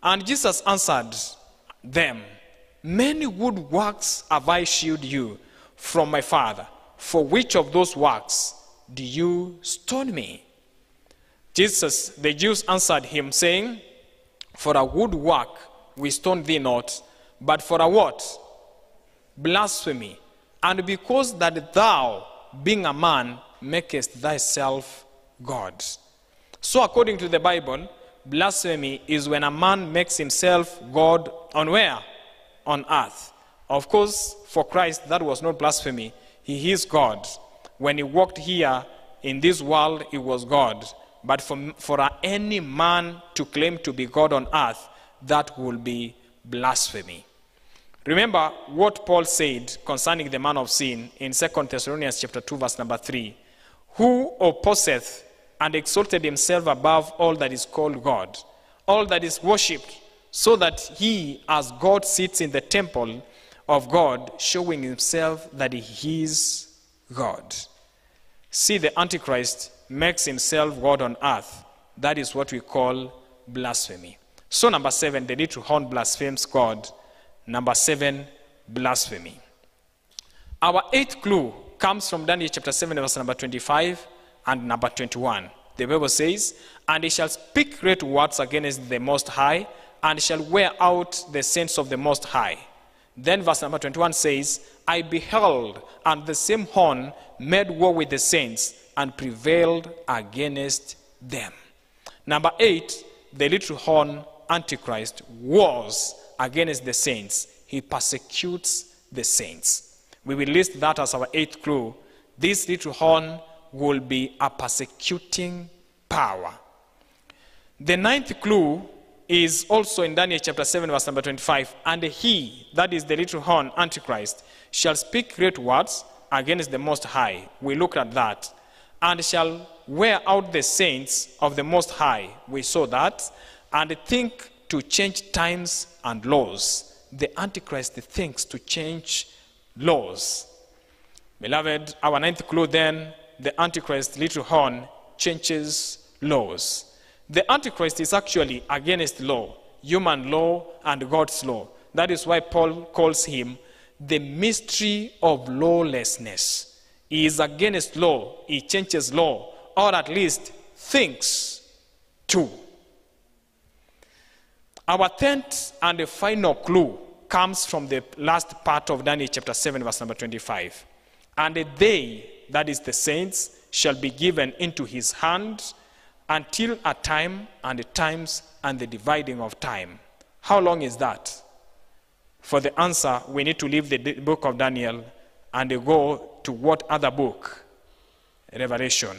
And Jesus answered them, Many good works have I shewed you from my Father. For which of those works do you stone me? Jesus, the Jews answered him, saying, For a good work we stone thee not, but for a what? blasphemy, and because that thou, being a man, makest thyself God. So, according to the Bible, blasphemy is when a man makes himself God on where? On earth. Of course, for Christ, that was not blasphemy. He is God. When he walked here in this world, he was God. But for, for any man to claim to be God on earth, that will be blasphemy. Remember what Paul said concerning the man of sin in 2 Thessalonians chapter 2 verse number 3. Who opposeth and exalted himself above all that is called God, all that is worshipped, so that he as God sits in the temple of God, showing himself that he is God. See, the Antichrist makes himself God on earth. That is what we call blasphemy. So, number seven, they need to horn blasphemes God. Number seven, blasphemy. Our eighth clue comes from Daniel chapter 7, verse number 25 and number 21. The Bible says, And he shall speak great words against the Most High, and shall wear out the saints of the Most High. Then verse number 21 says, I beheld, and the same horn made war with the saints, and prevailed against them. Number eight, the little horn, Antichrist, wars against the saints. He persecutes the saints. We will list that as our eighth clue. This little horn will be a persecuting power. The ninth clue is also in Daniel chapter 7, verse number 25. And he, that is the little horn, Antichrist, shall speak great words against the Most High. We looked at that. And shall wear out the saints of the Most High. We saw that. And think to change times and laws. The Antichrist thinks to change laws. Beloved, our ninth clue then, the Antichrist, little horn, changes laws. The Antichrist is actually against law, human law and God's law. That is why Paul calls him the mystery of lawlessness. He is against law, he changes law, or at least thinks to. Our tenth and the final clue comes from the last part of Daniel chapter 7, verse number 25. And they, that is the saints, shall be given into his hand until a time and the times and the dividing of time. How long is that? For the answer, we need to leave the book of Daniel and go to what other book? Revelation.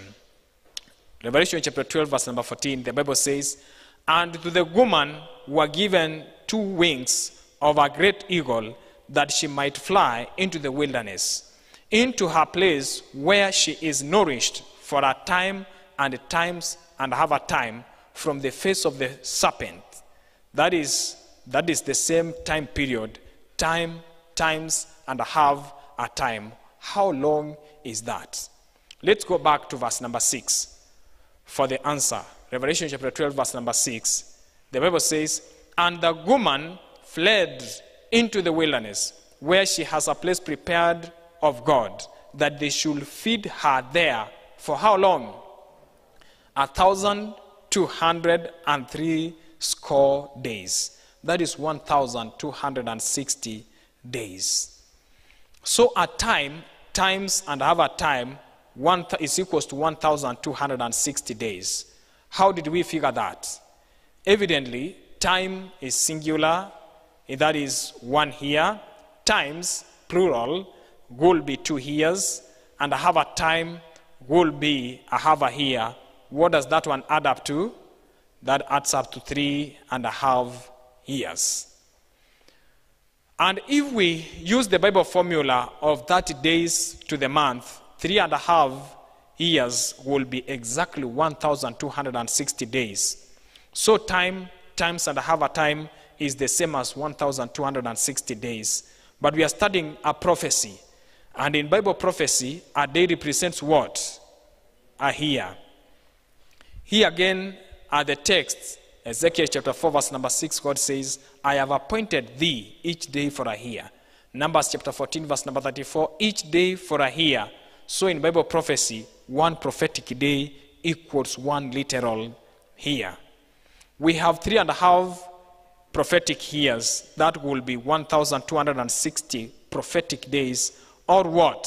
Revelation chapter 12, verse number 14, the Bible says, And to the woman were given two wings of a great eagle that she might fly into the wilderness, into her place where she is nourished for a time and times and have a time from the face of the serpent. That is, that is the same time period, time, times, and have a time. How long is that? Let's go back to verse number 6 for the answer. Revelation chapter 12, verse number 6. The Bible says, And the woman fled into the wilderness, where she has a place prepared of God, that they should feed her there. For how long? A thousand two hundred and three score days. That is 1,260 days. So a time, times and have a time, one th- is equals to 1,260 days. How did we figure that? Evidently, time is singular, that is one year, times, plural, will be two years, and I have a time will be I have a year. What does that one add up to? That adds up to three and a half years. And if we use the Bible formula of 30 days to the month, three and a half years will be exactly 1,260 days. So time times and a half a time is the same as 1,260 days. But we are studying a prophecy. And in Bible prophecy, a day represents what? A year. Here again are the texts. Ezekiel chapter 4, verse number 6, God says, I have appointed thee each day for a year. Numbers chapter 14, verse number 34, each day for a year. So in Bible prophecy, one prophetic day equals one literal year. We have three and a half prophetic years. That will be 1,260 prophetic days, or what?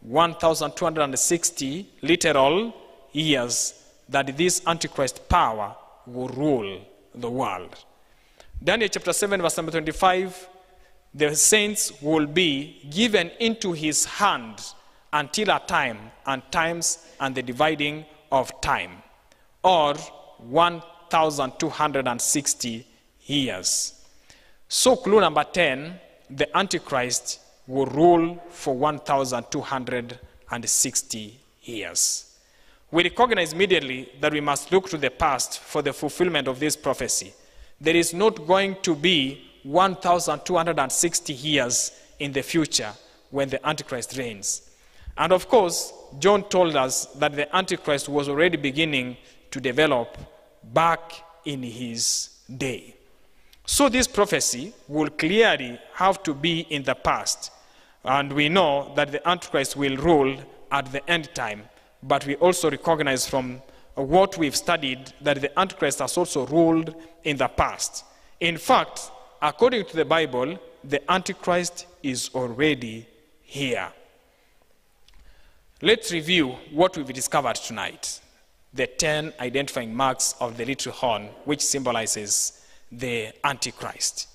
1,260 literal years that this Antichrist power will rule the world. Daniel chapter 7, verse number 25 the saints will be given into his hand until a time and times and the dividing of time, or 1,260 years. So, clue number 10 the Antichrist will rule for 1,260 years. We recognize immediately that we must look to the past for the fulfillment of this prophecy. There is not going to be 1,260 years in the future when the Antichrist reigns. And of course, John told us that the Antichrist was already beginning to develop back in his day. So, this prophecy will clearly have to be in the past. And we know that the Antichrist will rule at the end time. But we also recognize from what we've studied that the Antichrist has also ruled in the past. In fact, according to the Bible, the Antichrist is already here. Let's review what we've discovered tonight the 10 identifying marks of the little horn, which symbolizes the Antichrist.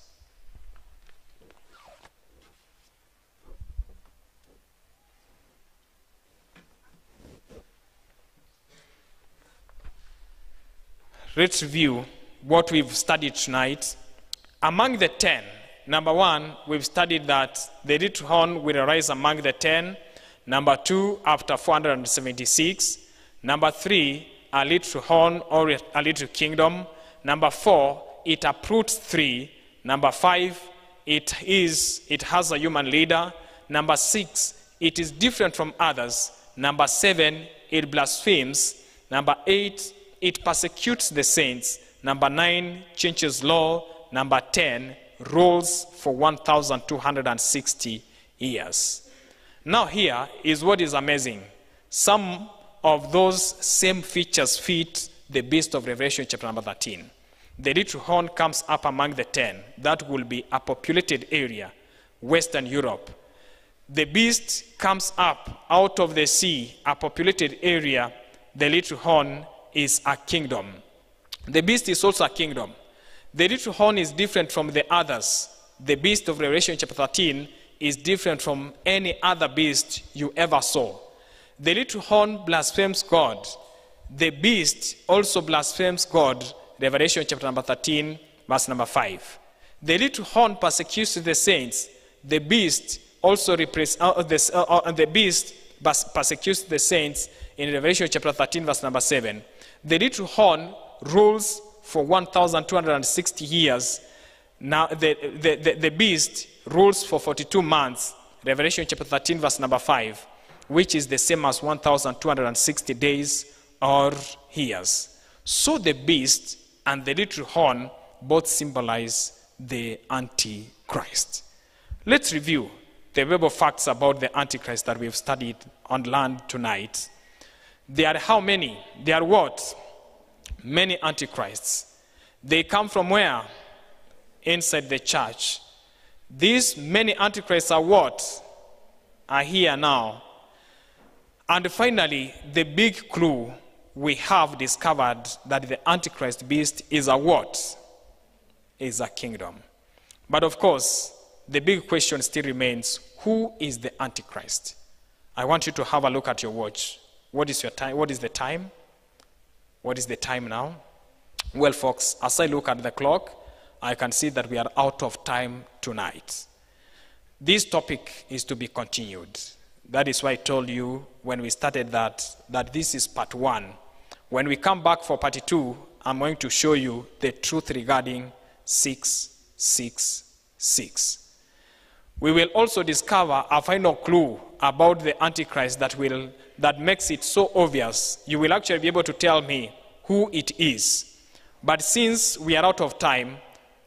Let's review what we've studied tonight. Among the 10, number one, we've studied that the little horn will arise among the 10. Number two, after 476. Number three, a little horn or a little kingdom. Number four, it uproots three. Number five, it is it has a human leader. Number six, it is different from others. Number seven, it blasphemes. Number eight, it persecutes the saints. Number nine, changes law. Number ten, rules for 1,260 years. Now, here is what is amazing. Some of those same features fit the beast of Revelation, chapter number 13. The little horn comes up among the ten. That will be a populated area, Western Europe. The beast comes up out of the sea, a populated area. The little horn is a kingdom. The beast is also a kingdom. The little horn is different from the others. The beast of Revelation chapter 13 is different from any other beast you ever saw. The little horn blasphemes God. The beast also blasphemes God. Revelation chapter number 13, verse number 5. The little horn persecutes the saints. The beast also repres- uh, the, uh, uh, the beast persecutes the saints in Revelation chapter 13, verse number 7. The little horn rules for 1,260 years. Now, the, the, the, the beast rules for 42 months. Revelation chapter 13, verse number 5, which is the same as 1,260 days or years. So the beast and the little horn both symbolize the Antichrist. Let's review the web of facts about the Antichrist that we've studied on land tonight. There are how many? There are what? Many Antichrists. They come from where? Inside the church. These many Antichrists are what? Are here now. And finally, the big clue we have discovered that the Antichrist beast is a what? Is a kingdom. But of course, the big question still remains who is the Antichrist? I want you to have a look at your watch. What is your time? What is the time? What is the time now? Well, folks, as I look at the clock, I can see that we are out of time tonight. This topic is to be continued. That is why I told you when we started that, that this is part one. When we come back for part two, I'm going to show you the truth regarding 666. We will also discover a final clue about the Antichrist that, will, that makes it so obvious. You will actually be able to tell me who it is. But since we are out of time,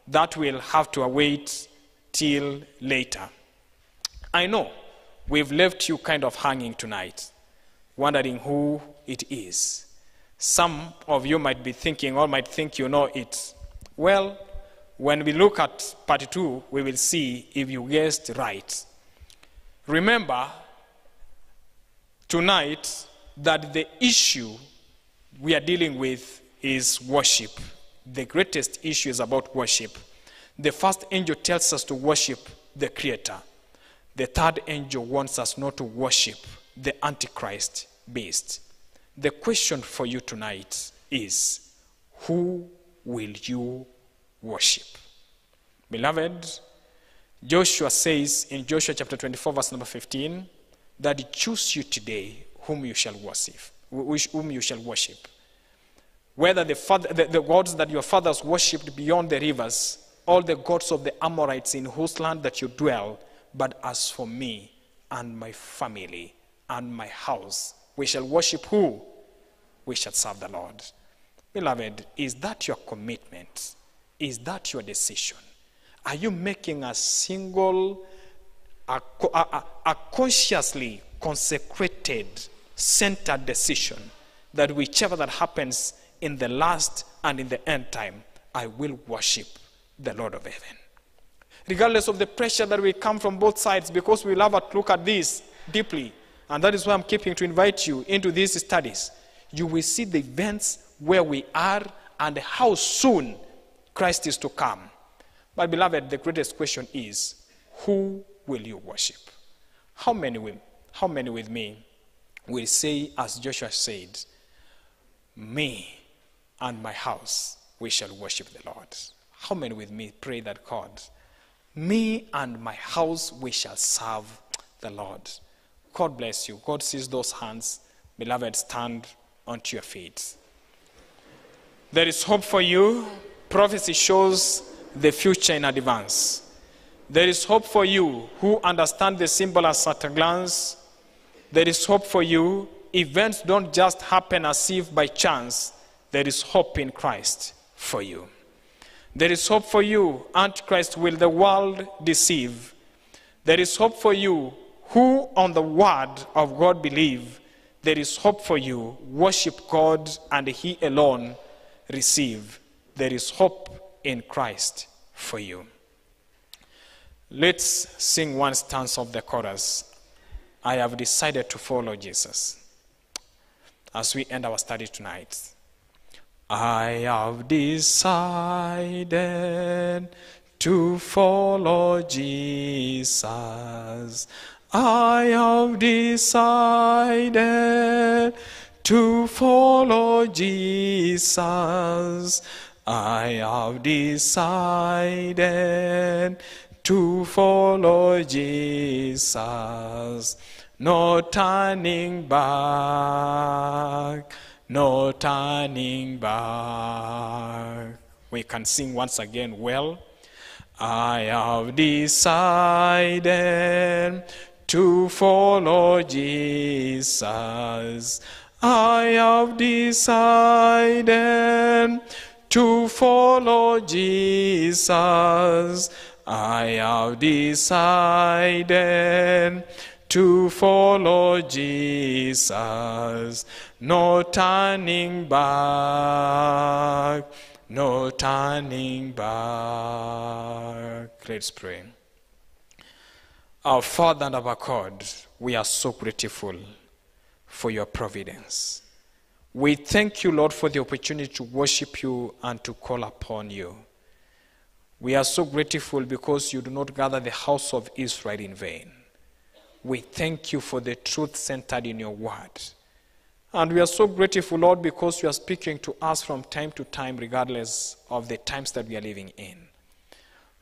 that will have to await till later. I know we've left you kind of hanging tonight, wondering who it is. Some of you might be thinking or might think you know it. Well, when we look at part two, we will see if you guessed right. Remember tonight that the issue we are dealing with is worship. The greatest issue is about worship. The first angel tells us to worship the Creator. The third angel wants us not to worship the Antichrist beast. The question for you tonight is who will you worship? Beloved, Joshua says in Joshua chapter 24, verse number 15, that choose you today whom you shall worship, whom you shall worship. Whether the, father, the, the gods that your fathers worshipped beyond the rivers, all the gods of the Amorites in whose land that you dwell. But as for me and my family and my house, we shall worship who? We shall serve the Lord. Beloved, is that your commitment? Is that your decision? Are you making a single, a, a, a consciously consecrated, centered decision that whichever that happens in the last and in the end time, I will worship the Lord of heaven. Regardless of the pressure that will come from both sides, because we love to look at this deeply, and that is why I'm keeping to invite you into these studies. You will see the events where we are and how soon Christ is to come. But, beloved, the greatest question is who will you worship? How many will, how many with me will say, as Joshua said, Me and my house, we shall worship the Lord? How many with me pray that God? Me and my house, we shall serve the Lord. God bless you. God sees those hands. Beloved, stand onto your feet. There is hope for you. Prophecy shows the future in advance. There is hope for you who understand the symbol at a glance. There is hope for you. Events don't just happen as if by chance. There is hope in Christ for you. There is hope for you. Antichrist will the world deceive. There is hope for you who on the word of God believe. There is hope for you. Worship God and He alone receive. There is hope in Christ for you. Let's sing one stanza of the chorus. I have decided to follow Jesus. As we end our study tonight, I have decided to follow Jesus. I have decided to follow Jesus. I have decided to follow Jesus. No turning back, no turning back. We can sing once again well. I have decided to follow Jesus. I have decided to follow Jesus. I have decided to follow Jesus. No turning back, no turning back. Let's pray. Our Father and our God, we are so grateful for your providence. We thank you, Lord, for the opportunity to worship you and to call upon you. We are so grateful because you do not gather the house of Israel in vain. We thank you for the truth centered in your word. And we are so grateful, Lord, because you are speaking to us from time to time, regardless of the times that we are living in.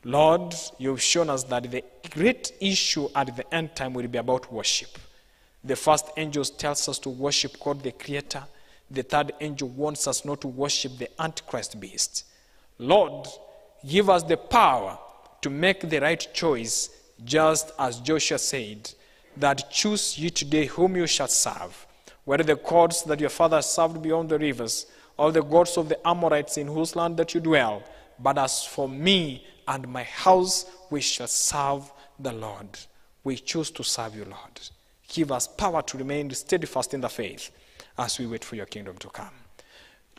Lord, you've shown us that the great issue at the end time will be about worship. The first angel tells us to worship God the Creator. The third angel warns us not to worship the Antichrist beast. Lord, give us the power to make the right choice, just as Joshua said, that choose ye today whom you shall serve, whether the gods that your father served beyond the rivers, or the gods of the Amorites in whose land that you dwell. But as for me and my house, we shall serve the Lord. We choose to serve you, Lord. Give us power to remain steadfast in the faith as we wait for your kingdom to come.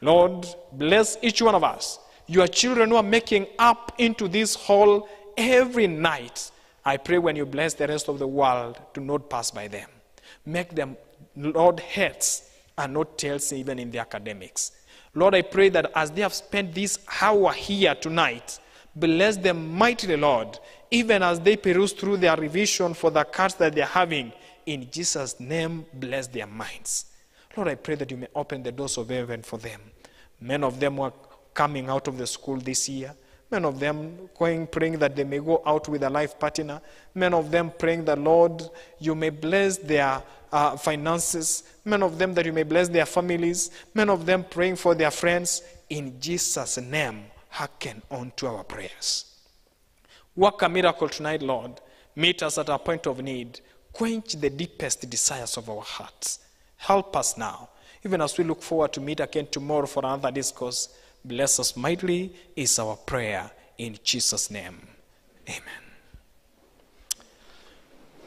Lord, bless each one of us. Your children who are making up into this hall every night. I pray when you bless the rest of the world, do not pass by them. Make them, Lord, heads and not tails even in the academics. Lord, I pray that as they have spent this hour here tonight, bless them mightily, Lord, even as they peruse through their revision for the cards that they're having. In Jesus' name, bless their minds. Lord, I pray that you may open the doors of heaven for them. Many of them were coming out of the school this year. Many of them going praying that they may go out with a life partner. Many of them praying that, Lord, you may bless their uh, finances. Many of them that you may bless their families. Many of them praying for their friends. In Jesus' name, hearken unto our prayers. Work a miracle tonight, Lord. Meet us at our point of need. Quench the deepest desires of our hearts. Help us now. Even as we look forward to meet again tomorrow for another discourse, bless us mightily is our prayer in Jesus' name. Amen.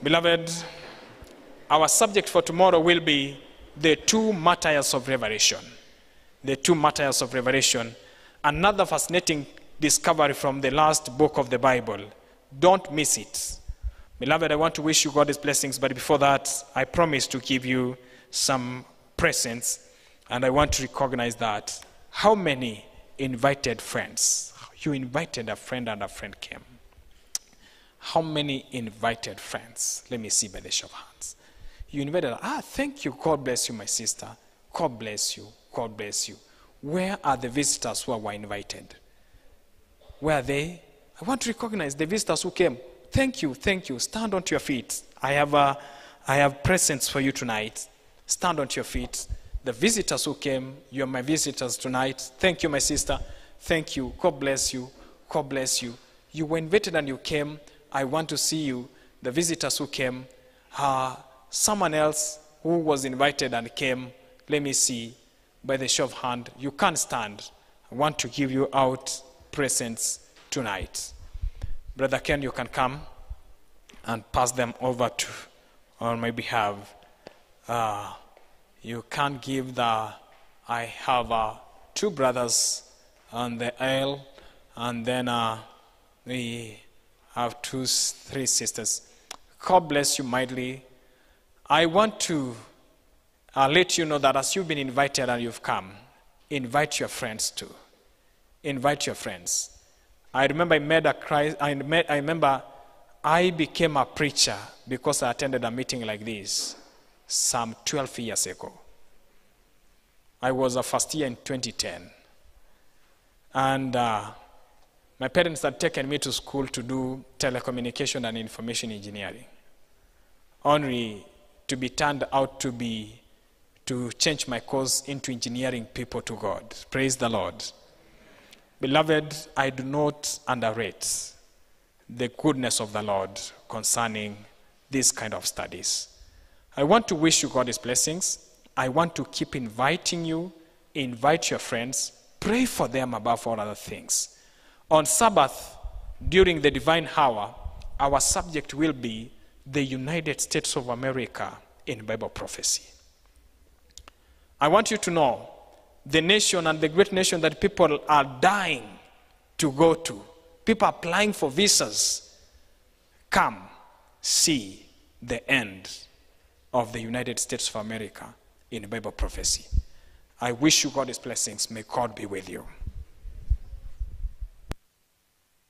Beloved, our subject for tomorrow will be the two martyrs of Revelation. The two martyrs of Revelation. Another fascinating discovery from the last book of the Bible. Don't miss it. Beloved, I want to wish you God's blessings, but before that, I promise to give you some presents, and I want to recognize that. How many invited friends? You invited a friend, and a friend came. How many invited friends? Let me see by the show of hands. You invited, ah, thank you. God bless you, my sister. God bless you. God bless you. Where are the visitors who were invited? Where are they? I want to recognize the visitors who came. Thank you, thank you. Stand onto your feet. I have, a, I have presents for you tonight. Stand onto your feet. The visitors who came, you're my visitors tonight. Thank you, my sister. Thank you. God bless you. God bless you. You were invited and you came. I want to see you. The visitors who came, uh, someone else who was invited and came, let me see, by the show of hand. You can't stand. I want to give you out presents tonight. Brother Ken, you can come and pass them over to on my behalf. Uh, you can't give the. I have uh, two brothers on the aisle, and then uh, we have two, three sisters. God bless you mightily. I want to uh, let you know that as you've been invited and you've come, invite your friends too. Invite your friends. I remember I made a Christ, I, met, I remember I became a preacher because I attended a meeting like this some 12 years ago. I was a first year in 2010. And uh, my parents had taken me to school to do telecommunication and information engineering, only to be turned out to be, to change my course into engineering people to God. Praise the Lord. Beloved, I do not underrate the goodness of the Lord concerning these kind of studies. I want to wish you God's blessings. I want to keep inviting you, invite your friends, pray for them above all other things. On Sabbath, during the divine hour, our subject will be the United States of America in Bible prophecy. I want you to know the nation and the great nation that people are dying to go to. People applying for visas. Come, see the end of the United States of America in Bible prophecy. I wish you God's blessings. May God be with you.